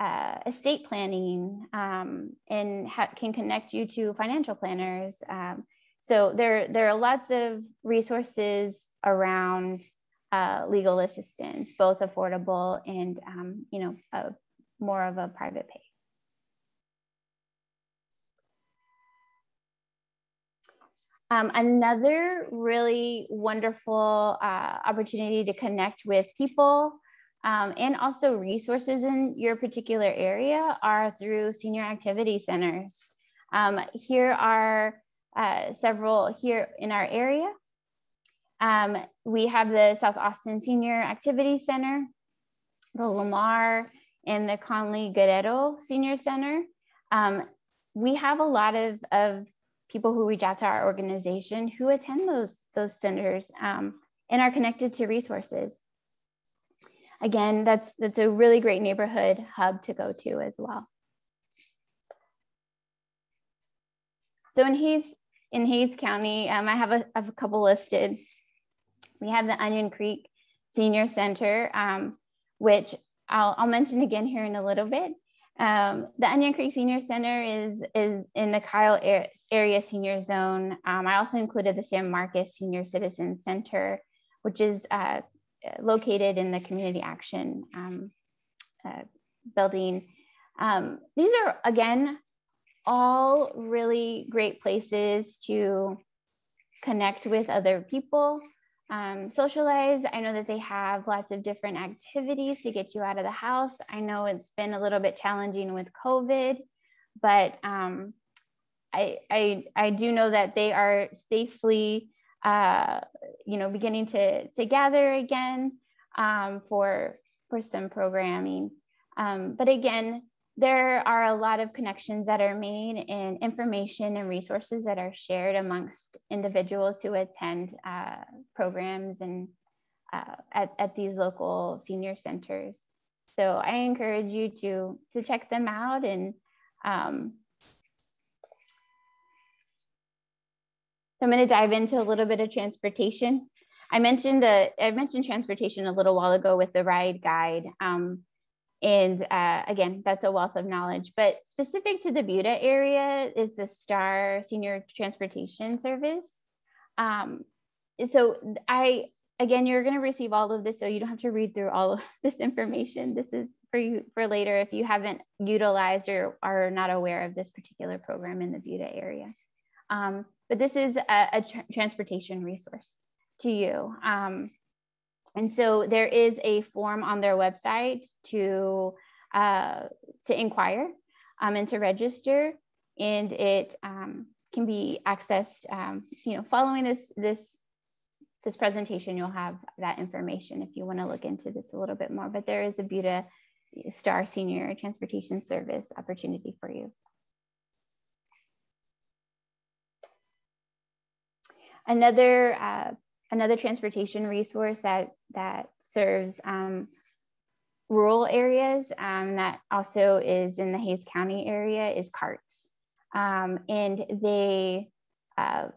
uh, estate planning um, and can connect you to financial planners. So there, there are lots of resources around uh, legal assistance, both affordable and um, you know a, more of a private pay. Um, another really wonderful uh, opportunity to connect with people um, and also resources in your particular area are through senior activity centers. Um, here are uh, several here in our area. Um, we have the South Austin Senior Activity Center, the Lamar and the Conley Guerrero Senior Center. Um, we have a lot of, of people who reach out to our organization who attend those, those centers um, and are connected to resources. Again, that's, that's a really great neighborhood hub to go to as well. So in Hays, in Hays County, um, I, have a, I have a couple listed. We have the Onion Creek Senior Center, um, which I'll, I'll mention again here in a little bit. Um, the Onion Creek Senior Center is, is in the Kyle Area Senior Zone. Um, I also included the San Marcos Senior Citizen Center, which is uh, located in the Community Action um, uh, building. Um, these are, again, all really great places to connect with other people, um, socialize. I know that they have lots of different activities to get you out of the house. I know it's been a little bit challenging with COVID, but um, I, I, I do know that they are safely, uh, you know, beginning to, to gather again um, for, for some programming. Um, but again, there are a lot of connections that are made and information and resources that are shared amongst individuals who attend uh, programs and uh, at, at these local senior centers. So I encourage you to, to check them out and um, so I'm going to dive into a little bit of transportation. I mentioned a, I mentioned transportation a little while ago with the ride guide. Um, and uh, again, that's a wealth of knowledge. But specific to the Buda area is the STAR Senior Transportation Service. Um, so I, again, you're going to receive all of this, so you don't have to read through all of this information. This is for you for later if you haven't utilized or are not aware of this particular program in the Buda area. Um, but this is a, a tra transportation resource to you. Um, and so there is a form on their website to uh, to inquire um, and to register, and it um, can be accessed, um, you know, following this, this, this presentation, you'll have that information if you want to look into this a little bit more, but there is a Buda STAR Senior Transportation Service opportunity for you. Another, uh, another transportation resource that, that serves um, rural areas um, that also is in the Hays County area is CARTS. Um, and they, uh,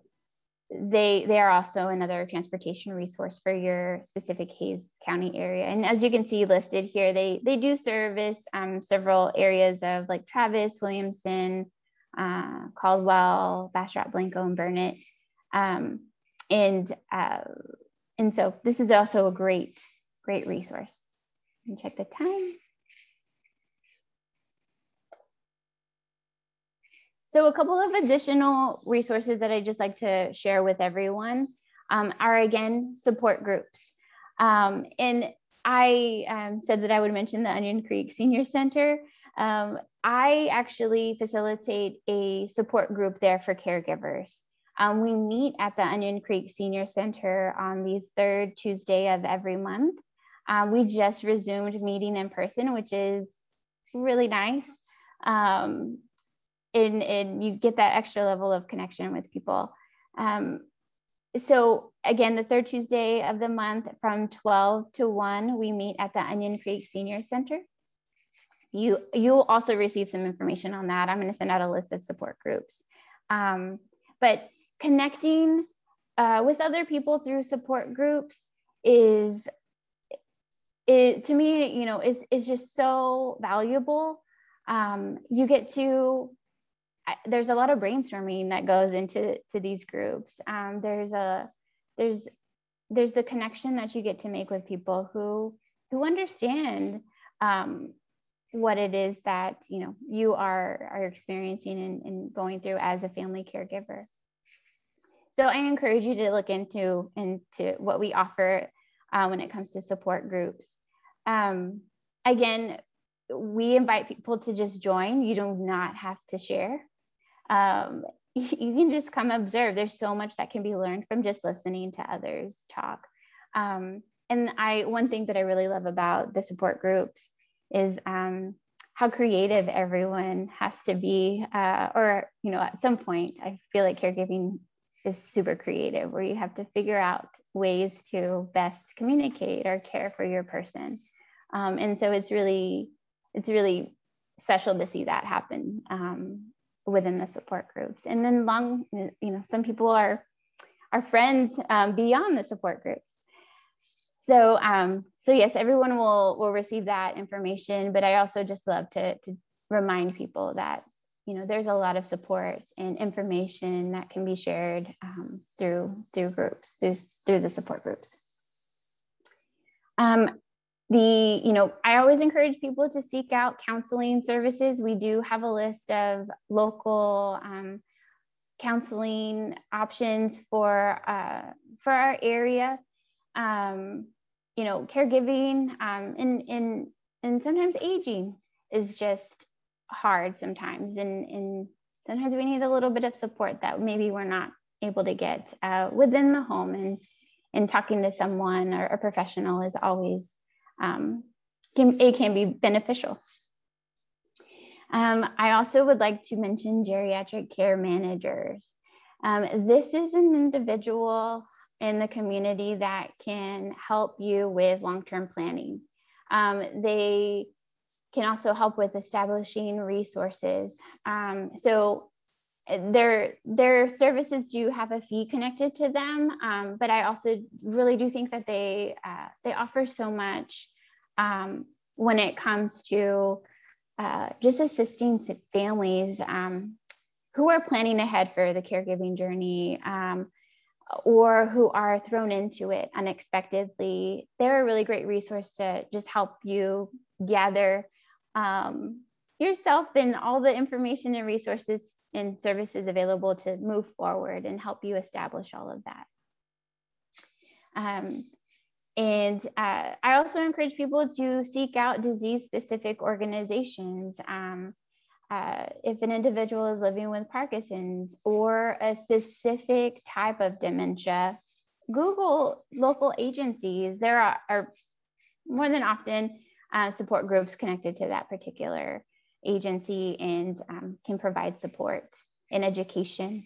they, they are also another transportation resource for your specific Hays County area. And as you can see listed here, they, they do service um, several areas of like Travis, Williamson, uh, Caldwell, Bastrop, Blanco, and Burnet. And, uh, and so this is also a great, great resource and check the time. So a couple of additional resources that I just like to share with everyone um, are again, support groups. Um, and I um, said that I would mention the Onion Creek Senior Center. Um, I actually facilitate a support group there for caregivers. Um, we meet at the Onion Creek Senior Center on the third Tuesday of every month. Um, we just resumed meeting in person, which is really nice. Um, and, and you get that extra level of connection with people. Um, so again, the third Tuesday of the month from 12 to 1, we meet at the Onion Creek Senior Center. You, you'll also receive some information on that. I'm going to send out a list of support groups. Um, but connecting uh, with other people through support groups is it to me you know is is just so valuable. Um, you get to there's a lot of brainstorming that goes into to these groups. Um, there's a there's there's the connection that you get to make with people who who understand um, what it is that you know you are are experiencing and, and going through as a family caregiver so i encourage you to look into into what we offer uh, when it comes to support groups. Um, again, we invite people to just join. You do not have to share. Um, you can just come observe. There's so much that can be learned from just listening to others talk. Um, and I, one thing that I really love about the support groups is um, how creative everyone has to be, uh, or you know, at some point, I feel like caregiving is super creative where you have to figure out ways to best communicate or care for your person. Um, and so it's really it's really special to see that happen um, within the support groups. And then long you know some people are are friends um, beyond the support groups. So um, so yes everyone will will receive that information but i also just love to to remind people that you know there's a lot of support and information that can be shared um, through through groups through through the support groups. Um, the you know i always encourage people to seek out counseling services. We do have a list of local um, counseling options for uh, for our area. Um, you know caregiving um, and and and sometimes aging is just hard sometimes. And, and sometimes we need a little bit of support that maybe we're not able to get uh, within the home. And and talking to someone or a professional is always um, can, it can be beneficial. Um, i also would like to mention geriatric care managers. Um, this is an individual in the community that can help you with long-term planning. Um, they can also help with establishing resources. Um, so uh, their their services do have a fee connected to them, um, but I also really do think that they uh, they offer so much um, when it comes to uh, just assisting families um, who are planning ahead for the caregiving journey um, or who are thrown into it unexpectedly. They're a really great resource to just help you gather um, yourself and all the information and resources and services available to move forward and help you establish all of that. Um, and uh, I also encourage people to seek out disease specific organizations. Um, uh, if an individual is living with Parkinson's or a specific type of dementia, Google local agencies. There are, are more than often uh, support groups connected to that particular agency and um, can provide support in education.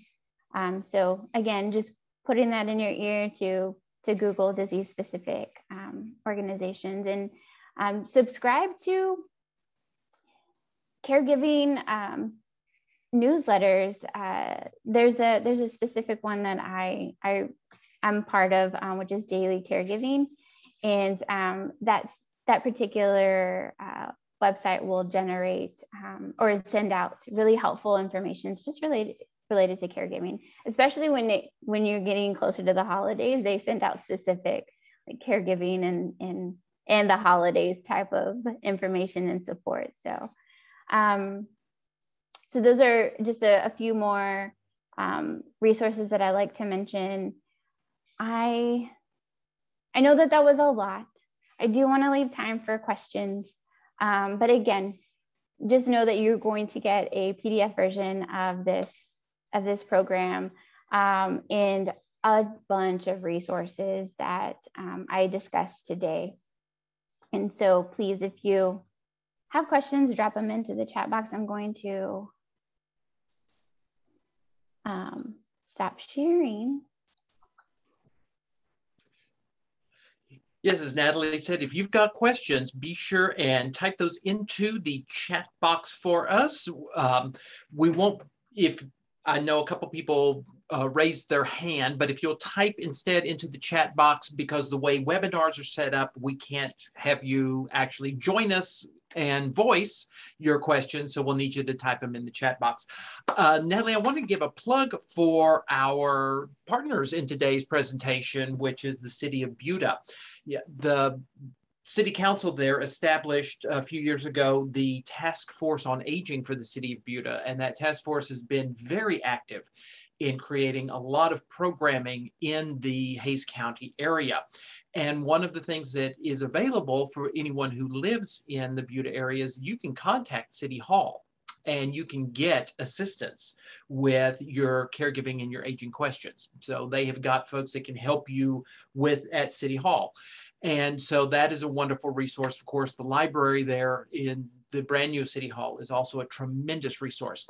Um, so again, just putting that in your ear to to Google disease specific um, organizations and um, subscribe to caregiving um, newsletters. Uh, there's a there's a specific one that I I am part of, um, which is daily caregiving, and that's that particular uh, website will generate um, or send out really helpful information. It's just related related to caregiving, especially when it, when you're getting closer to the holidays. They send out specific like caregiving and and and the holidays type of information and support. So, um, so those are just a, a few more um, resources that I like to mention. I I know that that was a lot. I do want to leave time for questions, um, but again, just know that you're going to get a PDF version of this of this program um, and a bunch of resources that um, I discussed today. And so please, if you have questions, drop them into the chat box. I'm going to um, stop sharing. Yes, as Natalie said, if you've got questions, be sure and type those into the chat box for us. Um, we won't, if I know a couple people uh, raised their hand, but if you'll type instead into the chat box, because the way webinars are set up, we can't have you actually join us and voice your questions. So we'll need you to type them in the chat box. Uh, Natalie, I want to give a plug for our partners in today's presentation, which is the City of Buda. Yeah, the City Council there established a few years ago the Task Force on Aging for the City of Buda, and that task force has been very active in creating a lot of programming in the Hays County area. And one of the things that is available for anyone who lives in the Buda area is you can contact City Hall and you can get assistance with your caregiving and your aging questions. So they have got folks that can help you with at City Hall. And so that is a wonderful resource. Of course, the library there in the brand new City Hall is also a tremendous resource.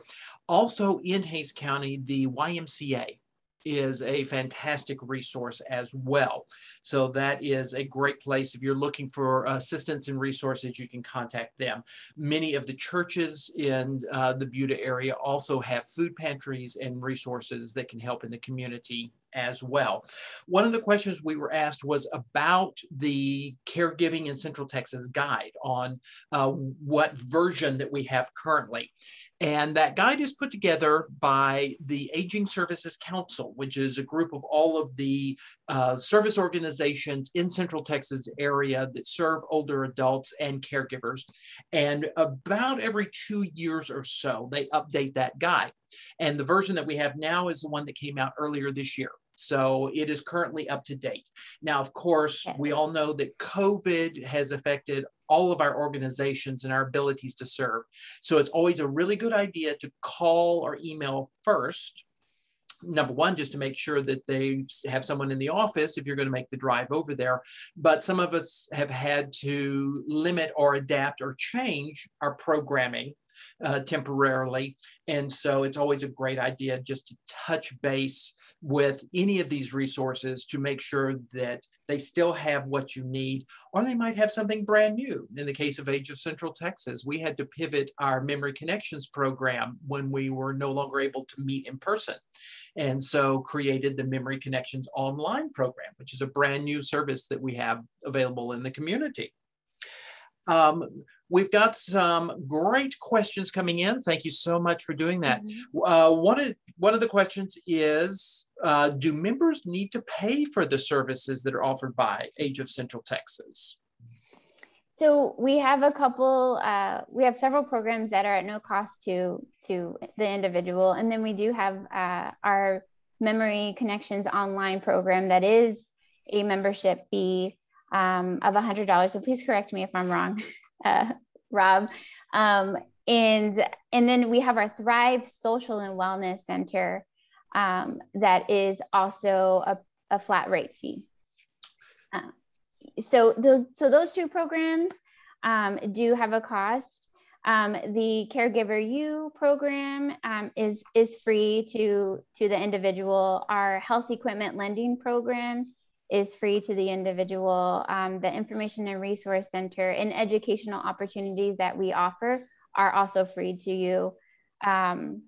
Also in Hays County, the YMCA is a fantastic resource as well. So that is a great place. If you're looking for assistance and resources, you can contact them. Many of the churches in uh, the Buda area also have food pantries and resources that can help in the community as well. One of the questions we were asked was about the Caregiving in Central Texas guide on uh, what version that we have currently. And that guide is put together by the Aging Services Council, which is a group of all of the uh, service organizations in Central Texas area that serve older adults and caregivers. And about every two years or so, they update that guide. And the version that we have now is the one that came out earlier this year. So it is currently up to date. Now, of course, we all know that COVID has affected all of our organizations and our abilities to serve. So it's always a really good idea to call or email first number one, just to make sure that they have someone in the office if you're going to make the drive over there. But some of us have had to limit or adapt or change our programming uh, temporarily. And so it's always a great idea just to touch base with any of these resources to make sure that they still have what you need, or they might have something brand new. In the case of Age of Central Texas, we had to pivot our Memory Connections program when we were no longer able to meet in person. And so created the Memory Connections online program, which is a brand new service that we have available in the community. Um, we've got some great questions coming in. Thank you so much for doing that. Mm -hmm. uh, one, of, one of the questions is, uh, do members need to pay for the services that are offered by Age of Central Texas? So we have a couple, uh, we have several programs that are at no cost to, to the individual. And then we do have uh, our Memory Connections online program that is a membership fee um, of $100. So please correct me if I'm wrong, uh, Rob. Um, and and then we have our Thrive Social and Wellness Center um, that is also a, a flat rate fee. Uh, so those so those two programs um, do have a cost. Um, the Caregiver U program um, is is free to to the individual. Our Health Equipment Lending program is free to the individual. Um, the Information and Resource Center and educational opportunities that we offer are also free to you. Um,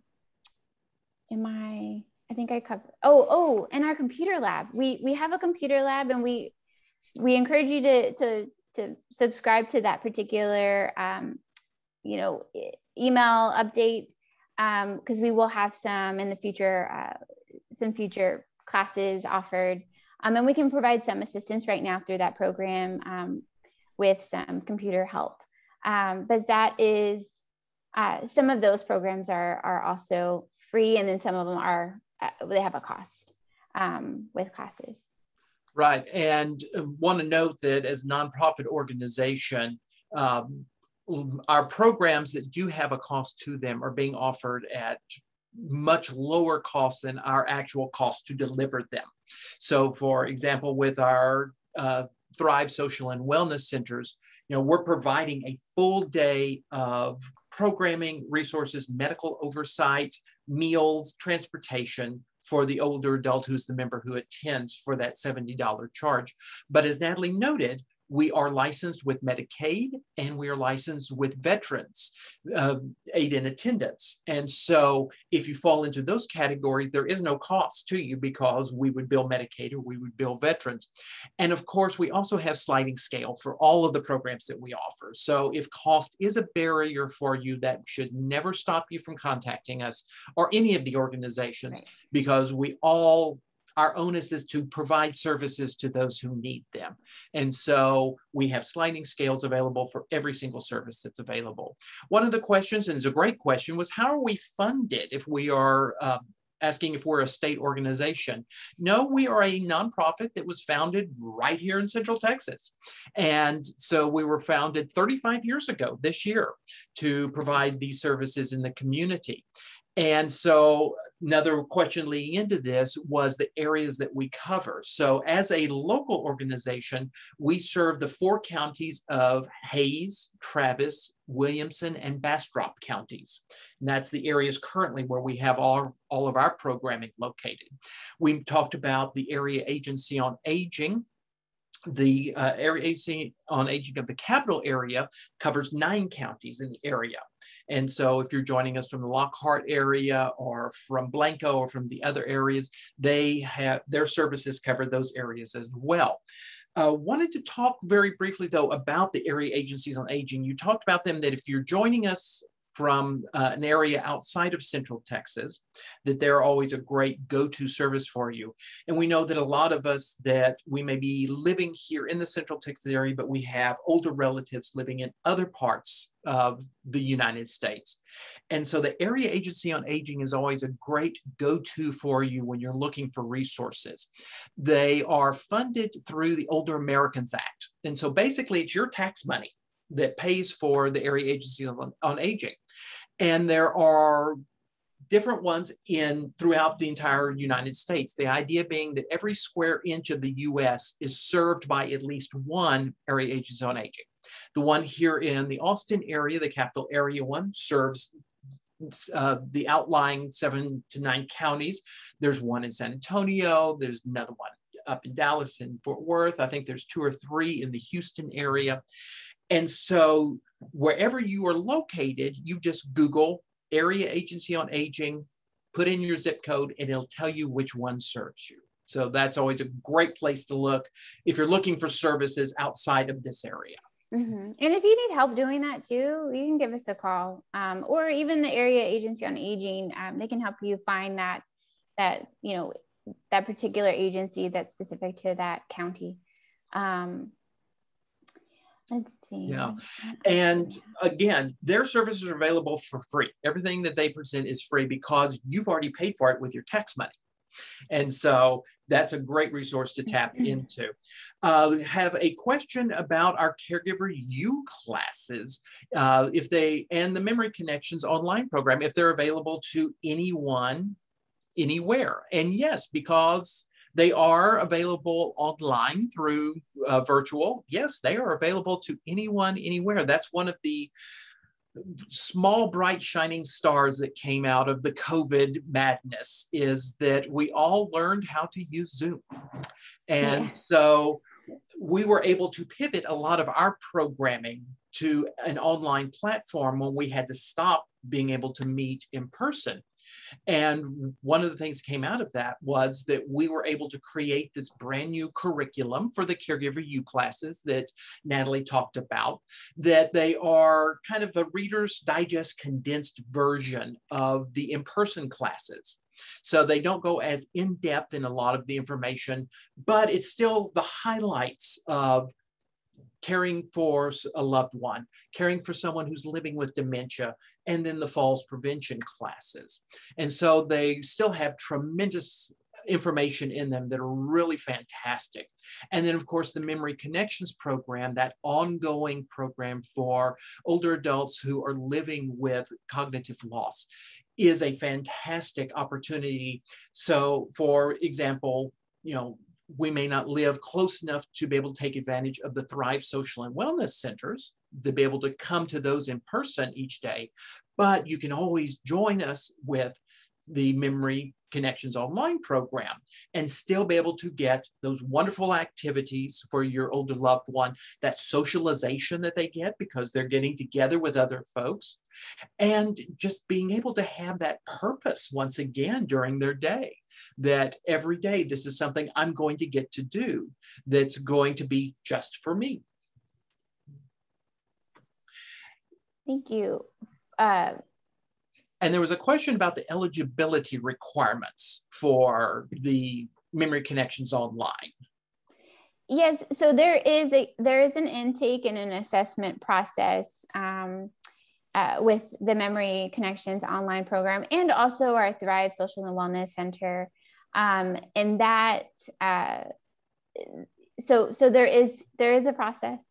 am I? I think I covered. Oh, oh, in our computer lab, we we have a computer lab, and we we encourage you to to to subscribe to that particular um, you know email update because um, we will have some in the future uh, some future classes offered um, and we can provide some assistance right now through that program um, with some computer help. Um, but that is uh, some of those programs are are also free and then some of them are uh, they have a cost um, with classes. Right. And uh, want to note that as a nonprofit organization um, our programs that do have a cost to them are being offered at much lower cost than our actual cost to deliver them. So, for example, with our uh, Thrive Social and Wellness Centers, you know, we're providing a full day of programming, resources, medical oversight, meals, transportation for the older adult who's the member who attends for that $70 charge. But as Natalie noted, we are licensed with Medicaid and we are licensed with veterans uh, aid in attendance. And so if you fall into those categories, there is no cost to you because we would bill Medicaid or we would bill veterans. And of course, we also have sliding scale for all of the programs that we offer. So if cost is a barrier for you, that should never stop you from contacting us or any of the organizations right. because we all our onus is to provide services to those who need them. And so we have sliding scales available for every single service that's available. One of the questions, and it's a great question, was how are we funded if we are uh, asking if we're a state organization. No, we are a nonprofit that was founded right here in Central Texas. And so we were founded 35 years ago this year to provide these services in the community. And so another question leading into this was the areas that we cover. So as a local organization, we serve the four counties of Hays, Travis, Williamson, and Bastrop counties. And that's the areas currently where we have all of, all of our programming located. We talked about the Area Agency on Aging, the uh, area agency on aging of the capital area covers nine counties in the area. And so if you're joining us from the Lockhart area or from Blanco or from the other areas, they have their services cover those areas as well. Uh, wanted to talk very briefly though about the area agencies on aging. You talked about them that if you're joining us from uh, an area outside of Central Texas, that they're always a great go-to service for you. And we know that a lot of us that we may be living here in the Central Texas area, but we have older relatives living in other parts of the United States. And so the Area Agency on Aging is always a great go-to for you when you're looking for resources. They are funded through the Older Americans Act. And so basically it's your tax money that pays for the area agency on, on aging. And there are different ones in throughout the entire United States. The idea being that every square inch of the US is served by at least one area agency on aging. The one here in the Austin area, the capital area one, serves uh, the outlying seven to nine counties. There's one in San Antonio, there's another one up in Dallas and Fort Worth. I think there's two or three in the Houston area. And so wherever you are located, you just Google Area Agency on Aging, put in your zip code, and it'll tell you which one serves you. So that's always a great place to look if you're looking for services outside of this area. Mm-hmm. And if you need help doing that too, you can give us a call, um, or even the area agency on aging. Um, they can help you find that that you know that particular agency that's specific to that county. Um, Let's see. Yeah. And again, their services are available for free. Everything that they present is free because you've already paid for it with your tax money. And so that's a great resource to tap mm-hmm. into. Uh, have a question about our Caregiver U classes, uh, if they, and the Memory Connections online program, if they're available to anyone, anywhere. And yes, because they are available online through uh, virtual. Yes, they are available to anyone, anywhere. That's one of the small, bright, shining stars that came out of the COVID madness is that we all learned how to use Zoom. And yes. so we were able to pivot a lot of our programming to an online platform when we had to stop being able to meet in person. And one of the things that came out of that was that we were able to create this brand new curriculum for the Caregiver U classes that Natalie talked about, that they are kind of a Reader's Digest condensed version of the in-person classes. So they don't go as in depth in a lot of the information, but it's still the highlights of caring for a loved one, caring for someone who's living with dementia, and then the falls prevention classes. And so they still have tremendous information in them that are really fantastic. And then, of course, the Memory Connections program, that ongoing program for older adults who are living with cognitive loss, is a fantastic opportunity. So, for example, you know, we may not live close enough to be able to take advantage of the Thrive Social and Wellness Centers, to be able to come to those in person each day. But you can always join us with the Memory Connections Online program and still be able to get those wonderful activities for your older loved one, that socialization that they get because they're getting together with other folks, and just being able to have that purpose once again during their day that every day this is something I'm going to get to do that's going to be just for me. Thank you. Uh, and there was a question about the eligibility requirements for the memory connections online. Yes, so there is a there is an intake and an assessment process um, uh, with the Memory Connections online program and also our Thrive Social and Wellness Center. Um, and that, uh, so so there is there is a process.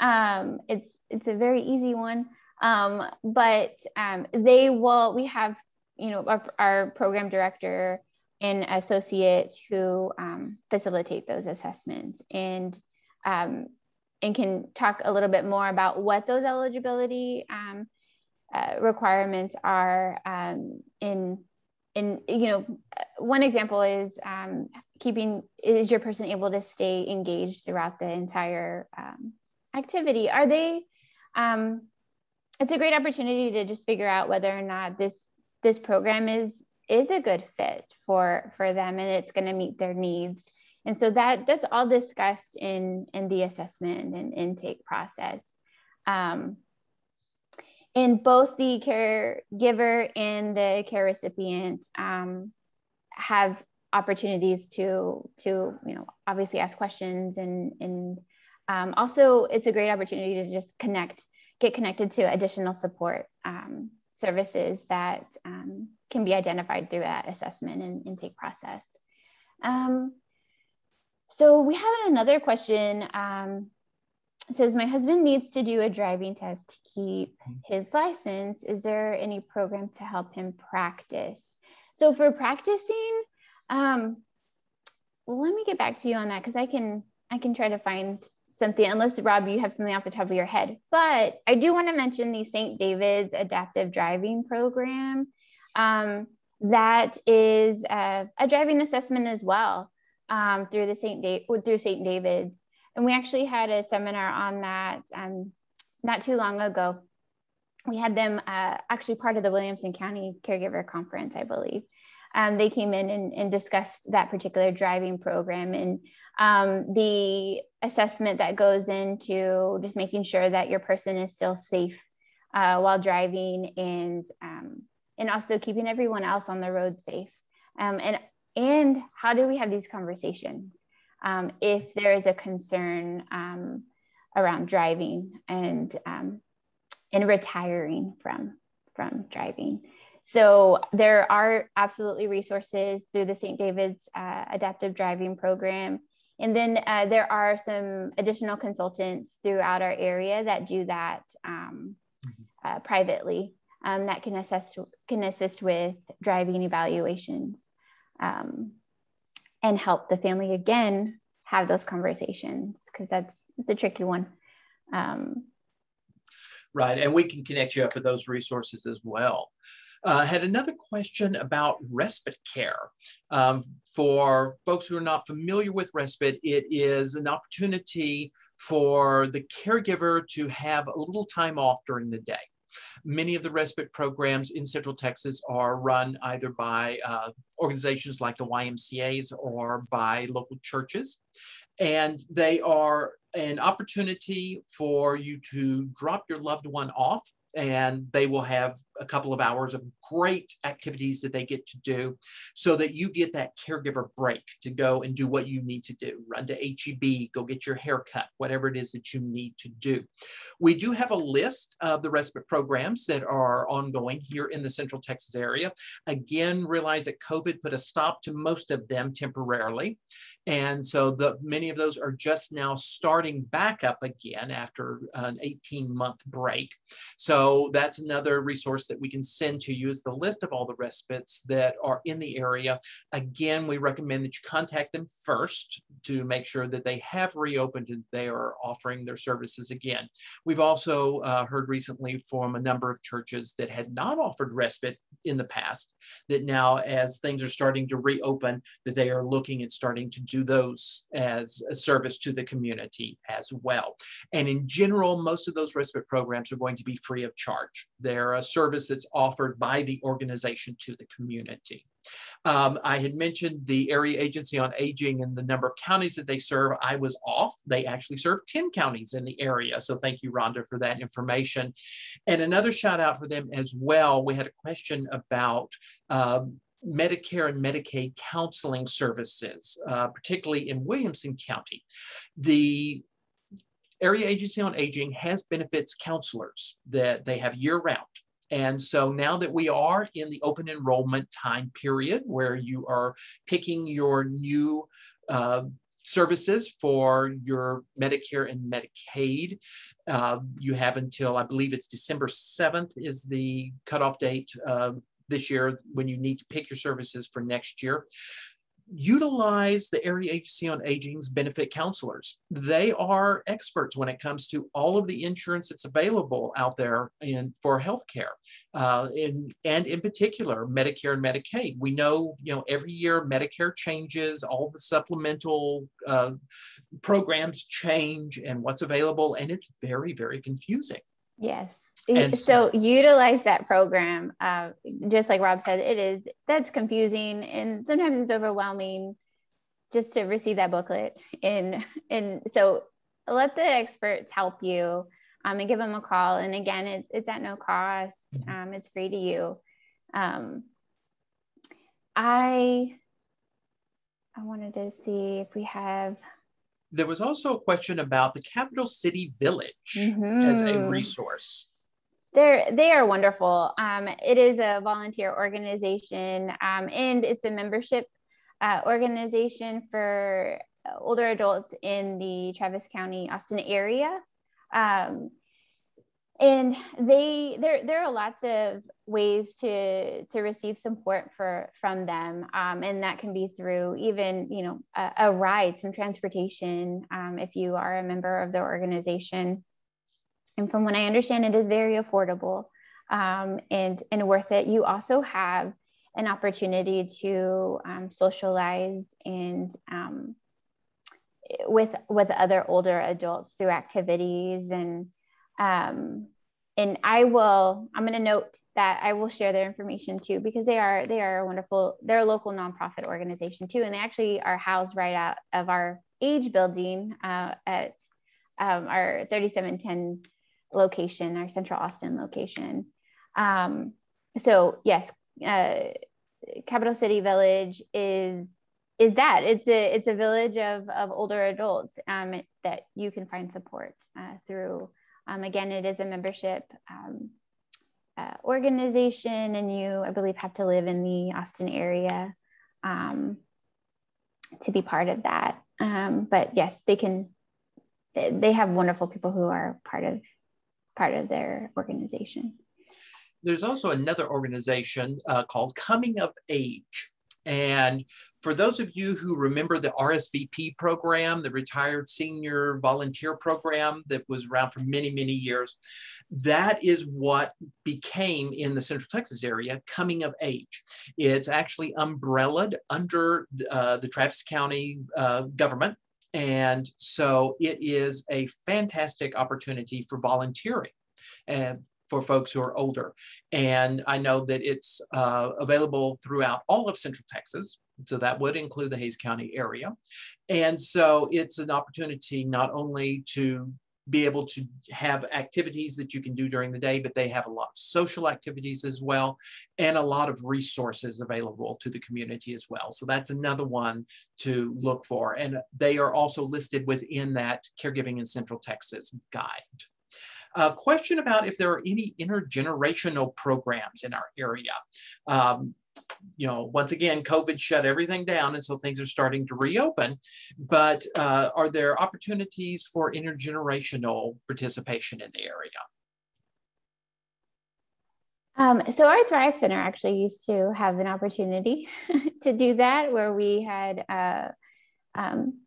Um, it's it's a very easy one, um, but um, they will. We have you know our, our program director and associate who um, facilitate those assessments and um, and can talk a little bit more about what those eligibility um, uh, requirements are um, in in you know one example is um, keeping is your person able to stay engaged throughout the entire um, activity? Are they um, it's a great opportunity to just figure out whether or not this this program is is a good fit for for them and it's going to meet their needs. And so that that's all discussed in in the assessment and intake process. Um, and both the caregiver and the care recipient um, have opportunities to to you know obviously ask questions and and um, also it's a great opportunity to just connect get connected to additional support um, services that um, can be identified through that assessment and intake process. Um, so we have another question um, says my husband needs to do a driving test to keep mm-hmm. his license. Is there any program to help him practice? So for practicing um well, let me get back to you on that because i can i can try to find something unless rob you have something off the top of your head. But i do want to mention the st david's adaptive driving program. Um, that is a, a driving assessment as well um, through the st da- through st david's and we actually had a seminar on that um, not too long ago. We had them uh, actually part of the Williamson County Caregiver Conference, I believe. Um, they came in and, and, discussed that particular driving program and um, the assessment that goes into just making sure that your person is still safe uh, while driving and um, and also keeping everyone else on the road safe. Um, and and how do we have these conversations? Um, if there is a concern um, around driving and um, and retiring from from driving. so there are absolutely resources through the St. David's uh, Adaptive Driving Program. And then uh, there are some additional consultants throughout our area that do that um, mm-hmm. uh, privately um, that can assist, can assist with driving evaluations um, and help the family again have those conversations because that's it's a tricky one. Um, right, and we can connect you up with those resources as well. Uh, had another question about respite care. Um, for folks who are not familiar with respite, it is an opportunity for the caregiver to have a little time off during the day. Many of the respite programs in Central Texas are run either by uh, organizations like the YMCAs or by local churches. And they are an opportunity for you to drop your loved one off and they will have a couple of hours of great activities that they get to do so that you get that caregiver break to go and do what you need to do. Run to heb go get your hair cut whatever it is that you need to do. We do have a list of the respite programs that are ongoing here in the central texas area. Again realize that covid put a stop to most of them temporarily. And so the many of those are just now starting back up again after an 18 month break. So that's another resource that we can send to you is the list of all the respites that are in the area. Again, we recommend that you contact them first to make sure that they have reopened and they are offering their services again. We've also uh, heard recently from a number of churches that had not offered respite in the past that now as things are starting to reopen that they are looking at starting to do those as a service to the community as well. And in general, most of those respite programs are going to be free of charge. They're a service that's offered by the organization to the community. Um, I had mentioned the Area Agency on Aging and the number of counties that they serve. I was off. They actually serve 10 counties in the area. So thank you, Rhonda, for that information. And another shout out for them as well. We had a question about um, Medicare and Medicaid counseling services, uh, particularly in Williamson County. The Area Agency on Aging has benefits counselors that they have year round. And so now that we are in the open enrollment time period where you are picking your new uh, services for your Medicare and Medicaid. Uh, you have until, I believe it's December 7th is the cutoff date uh, this year when you need to pick your services for next year utilize the Area Agency on Aging's benefit counselors. They are experts when it comes to all of the insurance that's available out there in, for healthcare, uh, in, and in particular Medicare and Medicaid. We know, you know, every year Medicare changes, all the supplemental uh, programs change, and what's available, and it's very, very confusing. Yes. And so utilize that program. Uh, just like Rob said, it is that's confusing and sometimes it's overwhelming just to receive that booklet. And and so let the experts help you um, and give them a call. And again, it's it's at no cost. Mm-hmm. Um, it's free to you. Um, I I wanted to see if we have there was also a question about the capital city village mm-hmm. as a mm-hmm. resource they're they are wonderful um, it is a volunteer organization um, and it's a membership uh, organization for older adults in the travis county austin area um, and they there there are lots of ways to to receive support for from them. Um, and that can be through even you know a, a ride some transportation um, if you are a member of the organization. And from what i understand it is very affordable um, and and worth it. You also have an opportunity to um, socialize and um, with with other older adults through activities and um, and I will, I'm going to note that I will share their information too, because they are, they are a wonderful. They're a local nonprofit organization too. And they actually are housed right out of our age building uh, at um, our 3710 location, our central Austin location. Um, so yes, uh, capital city village is is that it's a it's a village of of older adults um, that you can find support uh, through um, again, it is a membership um, uh, organization and you, I believe, have to live in the Austin area um, to be part of that. Um, but yes, they can, they have wonderful people who are part of part of their organization. There's also another organization uh, called Coming of Age. And for those of you who remember the RSVP program, the Retired Senior Volunteer Program that was around for many, many years, that is what became in the Central Texas area coming of age. It's actually umbrellaed under uh, the Travis County uh, government. And so it is a fantastic opportunity for volunteering and for folks who are older. And I know that it's uh, available throughout all of Central Texas. So that would include the Hays County area. And so it's an opportunity not only to be able to have activities that you can do during the day, but they have a lot of social activities as well, and a lot of resources available to the community as well. So that's another one to look for. And they are also listed within that Caregiving in Central Texas guide. A question about if there are any intergenerational programs in our area. Um, you know, once again, COVID shut everything down, and so things are starting to reopen. But uh, are there opportunities for intergenerational participation in the area? Um, so our Thrive Center actually used to have an opportunity to do that, where we had uh, um,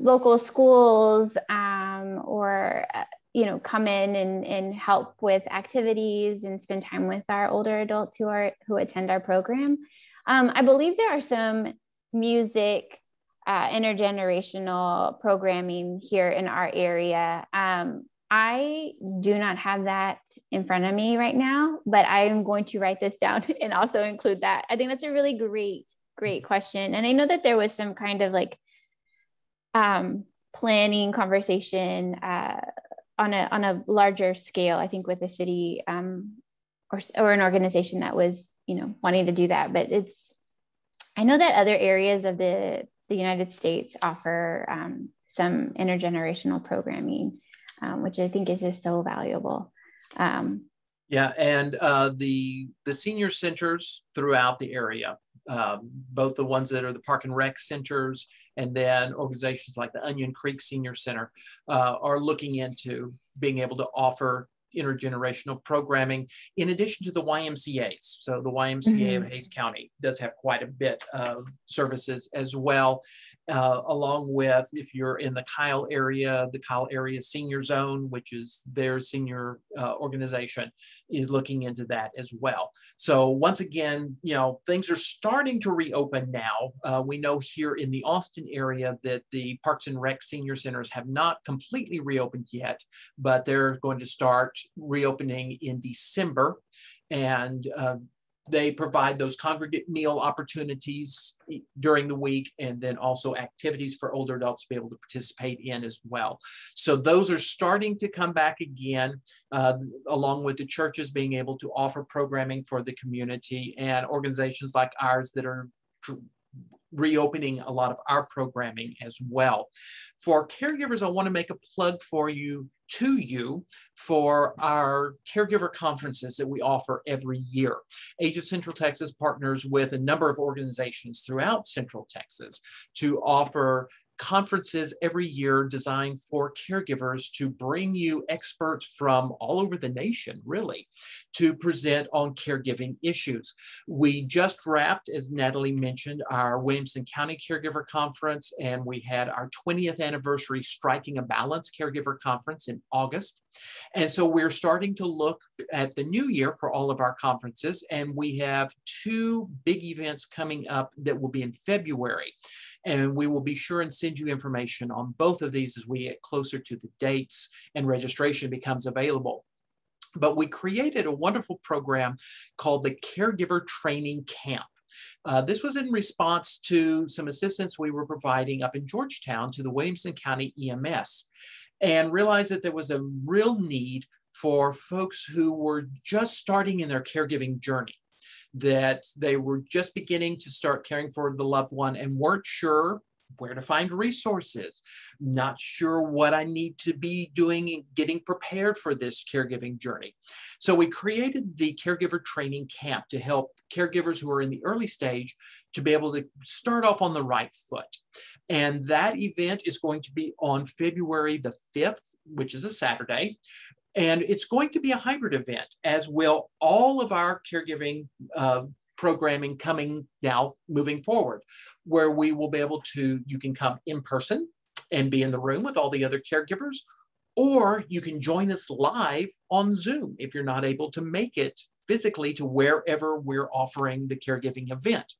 local schools um, or uh, you know come in and, and help with activities and spend time with our older adults who are who attend our program. Um, i believe there are some music uh, intergenerational programming here in our area. Um, i do not have that in front of me right now but i am going to write this down and also include that. I think that's a really great great question. And i know that there was some kind of like um, planning conversation uh, on a on a larger scale. I think with a city um, or or an organization that was you know wanting to do that. But it's I know that other areas of the the United States offer um, some intergenerational programming, um, which I think is just so valuable. Um, yeah, and uh, the the senior centers throughout the area, um, both the ones that are the park and rec centers and then organizations like the Onion Creek Senior Center uh, are looking into being able to offer intergenerational programming in addition to the YMCAs. So the YMCA mm-hmm. of Hays County does have quite a bit of services as well uh, along with if you're in the Kyle area, the Kyle Area Senior Zone, which is their senior uh, organization, is looking into that as well. So once again, you know, things are starting to reopen now. Uh, we know here in the Austin area that the Parks and Rec senior centers have not completely reopened yet, but they're going to start reopening in December. And uh, they provide those congregate meal opportunities during the week and then also activities for older adults to be able to participate in as well. So those are starting to come back again, uh, along with the churches being able to offer programming for the community and organizations like ours that are reopening a lot of our programming as well. For caregivers, I want to make a plug for you to you for our caregiver conferences that we offer every year. Age of Central Texas partners with a number of organizations throughout Central Texas to offer conferences every year designed for caregivers to bring you experts from all over the nation, really, to present on caregiving issues. We just wrapped, as Natalie mentioned, our Williamson County Caregiver Conference, and we had our 20th anniversary Striking a Balance Caregiver Conference in August. And so we're starting to look at the new year for all of our conferences, and we have two big events coming up that will be in February. And we will be sure and send you information on both of these as we get closer to the dates and registration becomes available. But we created a wonderful program called the Caregiver Training Camp. Uh, this was in response to some assistance we were providing up in Georgetown to the Williamson County EMS and realized that there was a real need for folks who were just starting in their caregiving journey that they were just beginning to start caring for the loved one and weren't sure where to find resources, not sure what I need to be doing and getting prepared for this caregiving journey. So we created the caregiver training camp to help caregivers who are in the early stage to be able to start off on the right foot. And that event is going to be on February the 5th, which is a Saturday. And it's going to be a hybrid event, as will all of our caregiving uh, programming coming now moving forward, where we will be able to, you can come in person and be in the room with all the other caregivers, or you can join us live on Zoom if you're not able to make it physically to wherever we're offering the caregiving event.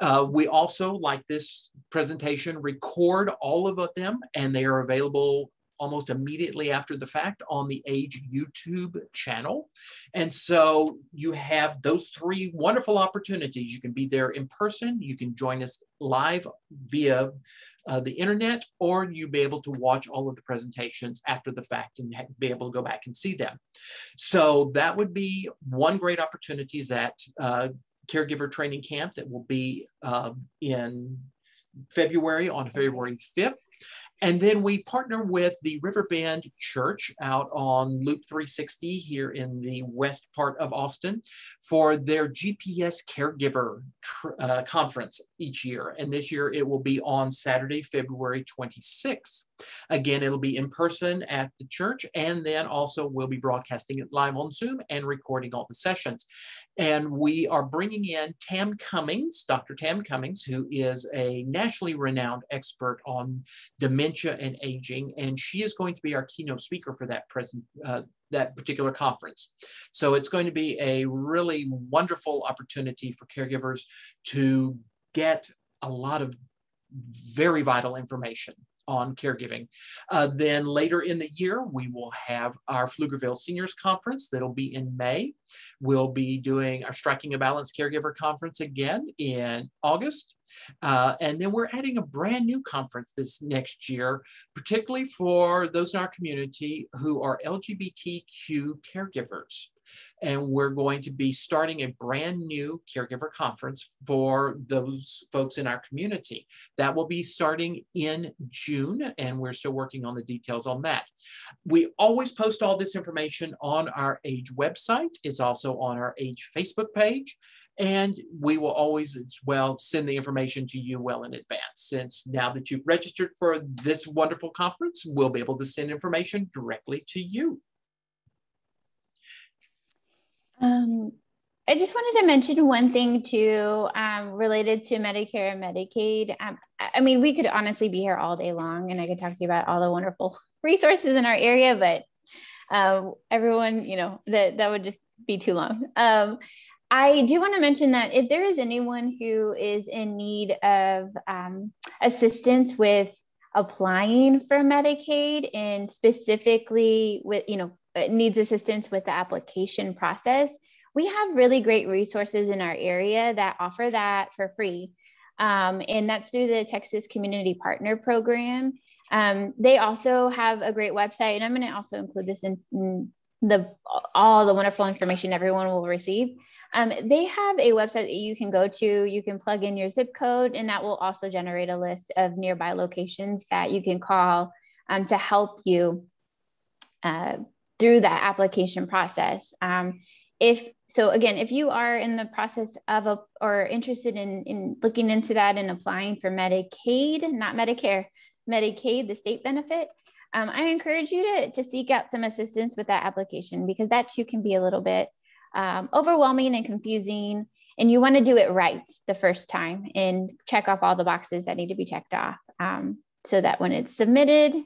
Uh, we also, like this presentation, record all of them and they are available almost immediately after the fact on the Age YouTube channel. And so you have those three wonderful opportunities. You can be there in person, you can join us live via uh, the internet, or you'll be able to watch all of the presentations after the fact and be able to go back and see them. So that would be one great opportunity is that uh, caregiver training camp that will be uh, in February on February 5th. And then we partner with the Riverbend Church out on Loop 360 here in the west part of Austin for their GPS Caregiver uh, Conference each year. And this year it will be on Saturday, February 26th. Again, it'll be in person at the church, and then also we'll be broadcasting it live on Zoom and recording all the sessions. And we are bringing in Tam Cummings, Dr. Tam Cummings, who is a nationally renowned expert on dementia and aging, and she is going to be our keynote speaker for that present uh, that particular conference. So it's going to be a really wonderful opportunity for caregivers to get a lot of very vital information on caregiving. Uh, then later in the year, we will have our Pflugerville Seniors Conference that'll be in May. We'll be doing our Striking a Balance Caregiver Conference again in August. Uh, and then we're adding a brand new conference this next year, particularly for those in our community who are LGBTQ caregivers and we're going to be starting a brand new caregiver conference for those folks in our community. That will be starting in June, and we're still working on the details on that. We always post all this information on our AGE website. It's also on our AGE Facebook page. And we will always as well send the information to you well in advance. Since now that you've registered for this wonderful conference, we'll be able to send information directly to you. Um, I just wanted to mention one thing too, um, related to Medicare and Medicaid. Um, I mean, we could honestly be here all day long, and I could talk to you about all the wonderful resources in our area, but uh, everyone, you know, that that would just be too long. Um, I do want to mention that if there is anyone who is in need of um, assistance with applying for Medicaid and specifically with, you know, needs assistance with the application process, we have really great resources in our area that offer that for free. Um, and that's through the Texas Community Partner Program. Um, they also have a great website, and I'm going to also include this in, in, the all the wonderful information everyone will receive. Um, they have a website that you can go to. You can plug in your zip code, and that will also generate a list of nearby locations that you can call um, to help you uh, through that application process. Um, if so, again, if you are in the process of a, or interested in, in looking into that and applying for Medicaid, not Medicare, Medicaid, the state benefit, um, I encourage you to, to seek out some assistance with that application because that too can be a little bit um, overwhelming and confusing. And you want to do it right the first time and check off all the boxes that need to be checked off um, so that when it's submitted,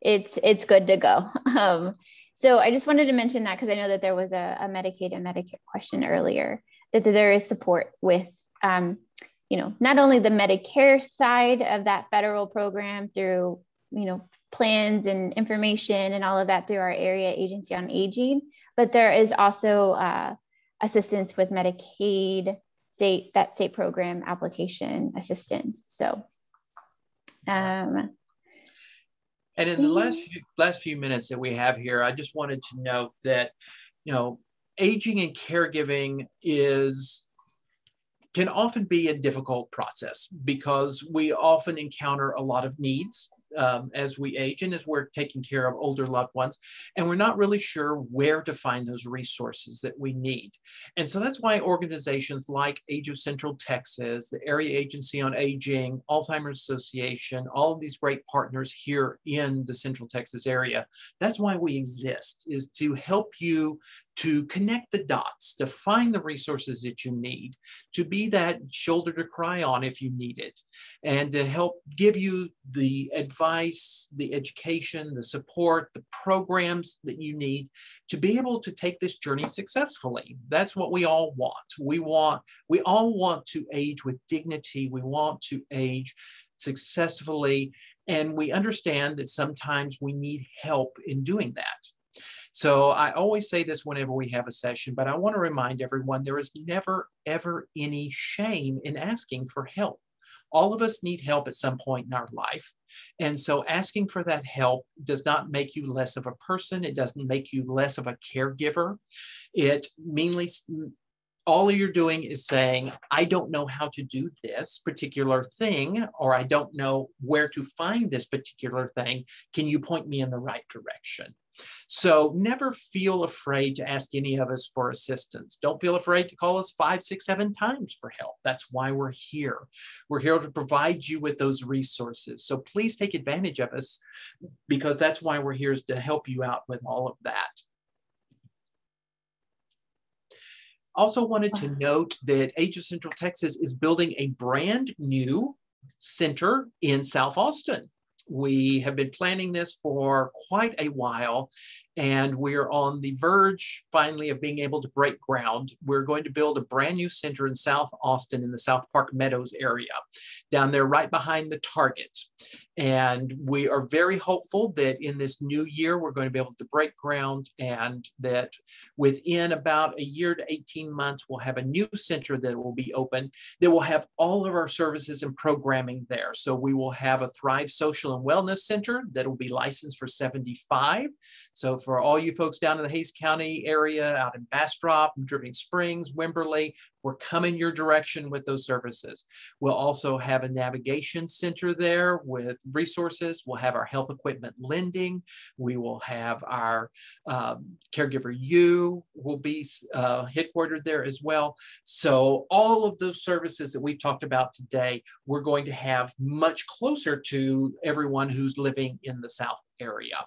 it's it's good to go. Um, so I just wanted to mention that because I know that there was a, a, Medicaid and Medicare question earlier that there is support with, um, you know, not only the Medicare side of that federal program through, you know, plans and information and all of that through our area agency on aging, but there is also uh, assistance with Medicaid state that state program application assistance. So. Um, and in the last few, last few minutes that we have here, I just wanted to note that, you know, aging and caregiving is can often be a difficult process because we often encounter a lot of needs um, as we age and as we're taking care of older loved ones. And we're not really sure where to find those resources that we need. And so that's why organizations like Age of Central Texas, the Area Agency on Aging, Alzheimer's Association, all of these great partners here in the Central Texas area, that's why we exist, is to help you to connect the dots, to find the resources that you need, to be that shoulder to cry on if you need it, and to help give you the advice, the education, the support, the programs that you need to be able to take this journey successfully. That's what we all want. We want, we all want to age with dignity. We want to age successfully. And we understand that sometimes we need help in doing that. So I always say this whenever we have a session, but I want to remind everyone there is never, ever any shame in asking for help. All of us need help at some point in our life. And so asking for that help does not make you less of a person. It doesn't make you less of a caregiver. It mainly all you're doing is saying, I don't know how to do this particular thing, or I don't know where to find this particular thing. Can you point me in the right direction? So never feel afraid to ask any of us for assistance. Don't feel afraid to call us five, six, seven times for help. That's why we're here. We're here to provide you with those resources. So please take advantage of us because that's why we're here to help you out with all of that. Also wanted to ah. note that Age of Central Texas is building a brand new center in South Austin. We have been planning this for quite a while, and we're on the verge finally of being able to break ground. We're going to build a brand new center in South Austin in the South Park Meadows area, down there right behind the Target. And we are very hopeful that in this new year, we're going to be able to break ground and that within about a year to 18 months, we'll have a new center that will be open that will have all of our services and programming there. So we will have a Thrive Social and Wellness Center that will be licensed for 75. So for all you folks down in the Hays County area, out in Bastrop, Dripping Springs, Wimberley, we're coming your direction with those services. We'll also have a navigation center there with resources. We'll have our health equipment lending. We will have our um, caregiver U will be uh, headquartered there as well. So all of those services that we've talked about today, we're going to have much closer to everyone who's living in the South area.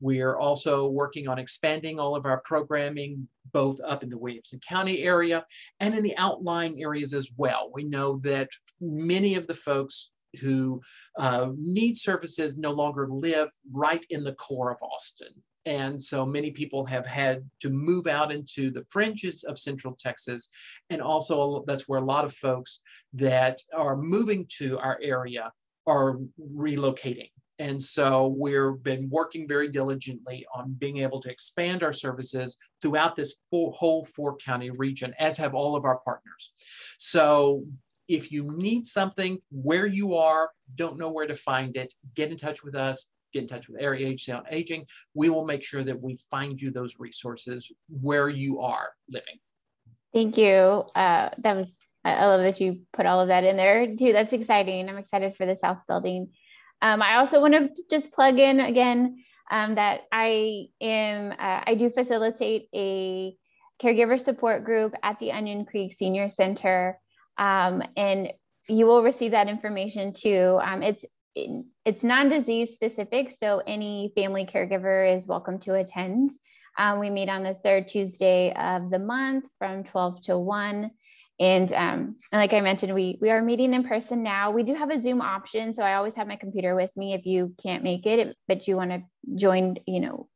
We are also working on expanding all of our programming both up in the Williamson County area and in the outlying areas as well. We know that many of the folks who uh, need services no longer live right in the core of Austin. And so many people have had to move out into the fringes of Central Texas. And also, that's where a lot of folks that are moving to our area are relocating. And so we've been working very diligently on being able to expand our services throughout this whole four county region, as have all of our partners. So if you need something where you are, don't know where to find it, get in touch with us, get in touch with Area Agency on Aging. We will make sure that we find you those resources where you are living. Thank you. Uh, that was, I love that you put all of that in there too. That's exciting. I'm excited for the South Building. Um, I also want to just plug in again um, that I am, uh, I do facilitate a caregiver support group at the Onion Creek Senior Center. Um, and you will receive that information too. Um, it's it's non-disease specific, so any family caregiver is welcome to attend. Um, we meet on the third Tuesday of the month from 12 to 1. And, um, and like I mentioned, we, we are meeting in person now. We do have a Zoom option. So I always have my computer with me if you can't make it, but you want to join, you know,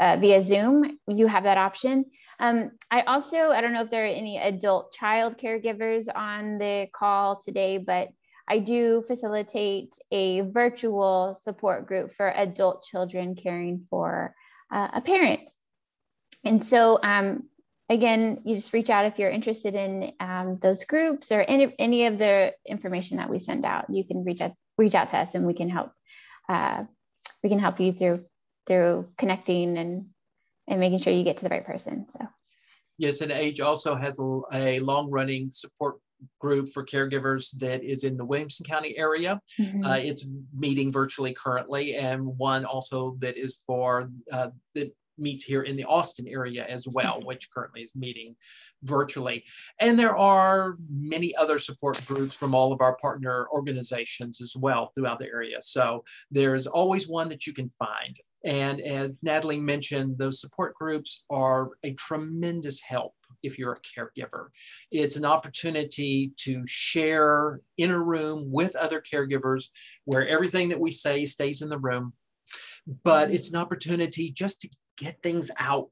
uh, via Zoom, you have that option. Um, I also, I don't know if there are any adult child caregivers on the call today, but I do facilitate a virtual support group for adult children caring for uh, a parent. And so um, again, you just reach out if you're interested in um, those groups or any, any of the information that we send out. You can reach out reach out to us, and we can help. Uh, we can help you through through connecting and and making sure you get to the right person. So. Yes, and Age also has a, a long running support group for caregivers that is in the Williamson County area. Mm-hmm. Uh, it's meeting virtually currently, and one also that is for uh, that meets here in the Austin area as well, which currently is meeting virtually. And there are many other support groups from all of our partner organizations as well throughout the area. So there's always one that you can find. And as Natalie mentioned, those support groups are a tremendous help if you're a caregiver. It's an opportunity to share in a room with other caregivers where everything that we say stays in the room but it's an opportunity just to get things out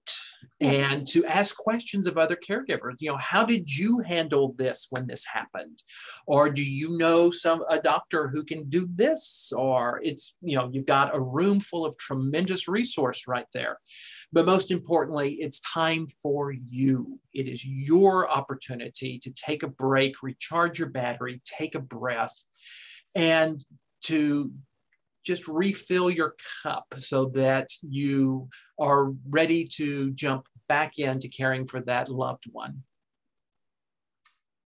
and to ask questions of other caregivers. You know how did you handle this when this happened? Or do you know some a doctor who can do this? Or it's you know you've got a room full of tremendous resource right there. But most importantly it's time for you. It is your opportunity to take a break recharge your battery take a breath and to just refill your cup so that you are ready to jump back into caring for that loved one.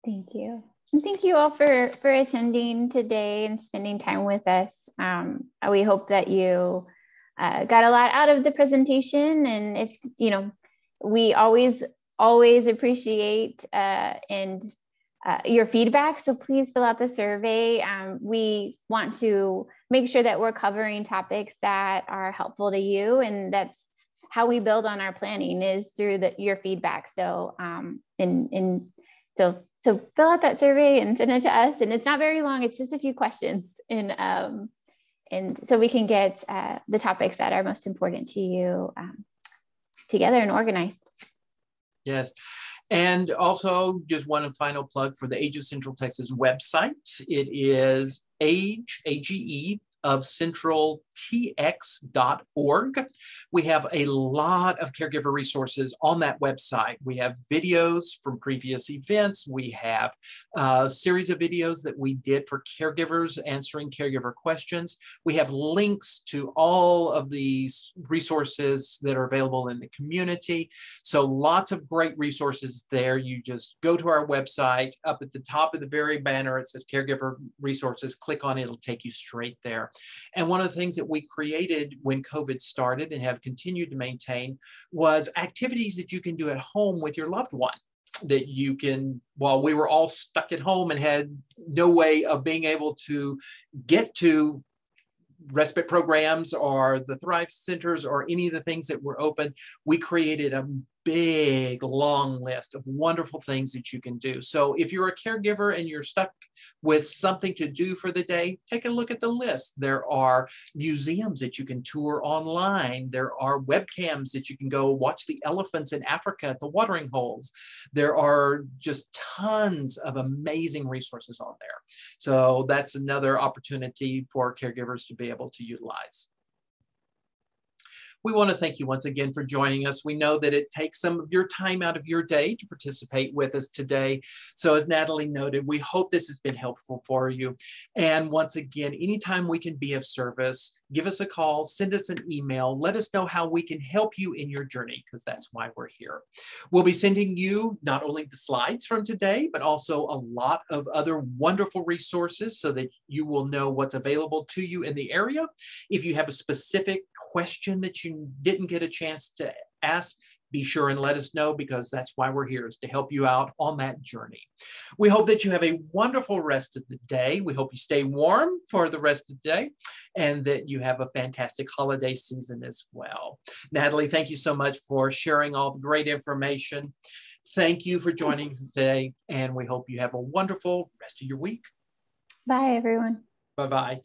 Thank you. And thank you all for, for attending today and spending time with us. Um, we hope that you uh, got a lot out of the presentation. And if, you know, we always, always appreciate uh, and uh, your feedback. So please fill out the survey. Um, we want to make sure that we're covering topics that are helpful to you. And that's how we build on our planning is through the, your feedback. So, um, and, and so, so fill out that survey and send it to us. And it's not very long. It's just a few questions. And, um, and so we can get uh, the topics that are most important to you um, together and organized. Yes. And also, just one final plug for the Age of Central Texas website. It is age, A-G-E, of centraltx.org. We have a lot of caregiver resources on that website. We have videos from previous events. We have a series of videos that we did for caregivers answering caregiver questions. We have links to all of these resources that are available in the community. So lots of great resources there. You just go to our website up at the top of the very banner, it says caregiver resources, click on it, it'll take you straight there. And one of the things that we created when COVID started and have continued to maintain was activities that you can do at home with your loved one that you can while we were all stuck at home and had no way of being able to get to respite programs or the thrive centers or any of the things that were open we created a big long list of wonderful things that you can do. So if you're a caregiver and you're stuck with something to do for the day, take a look at the list. There are museums that you can tour online. There are webcams that you can go watch the elephants in Africa at the watering holes. There are just tons of amazing resources on there. So that's another opportunity for caregivers to be able to utilize. We want to thank you once again for joining us. We know that it takes some of your time out of your day to participate with us today. So as Natalie noted, we hope this has been helpful for you. And once again, anytime we can be of service, give us a call, send us an email, let us know how we can help you in your journey, because that's why we're here. We'll be sending you not only the slides from today, but also a lot of other wonderful resources so that you will know what's available to you in the area. If you have a specific question that you didn't get a chance to ask, be sure and let us know because that's why we're here is to help you out on that journey. We hope that you have a wonderful rest of the day. We hope you stay warm for the rest of the day and that you have a fantastic holiday season as well. Natalie, thank you so much for sharing all the great information. Thank you for joining us today and we hope you have a wonderful rest of your week. Bye everyone. Bye-bye.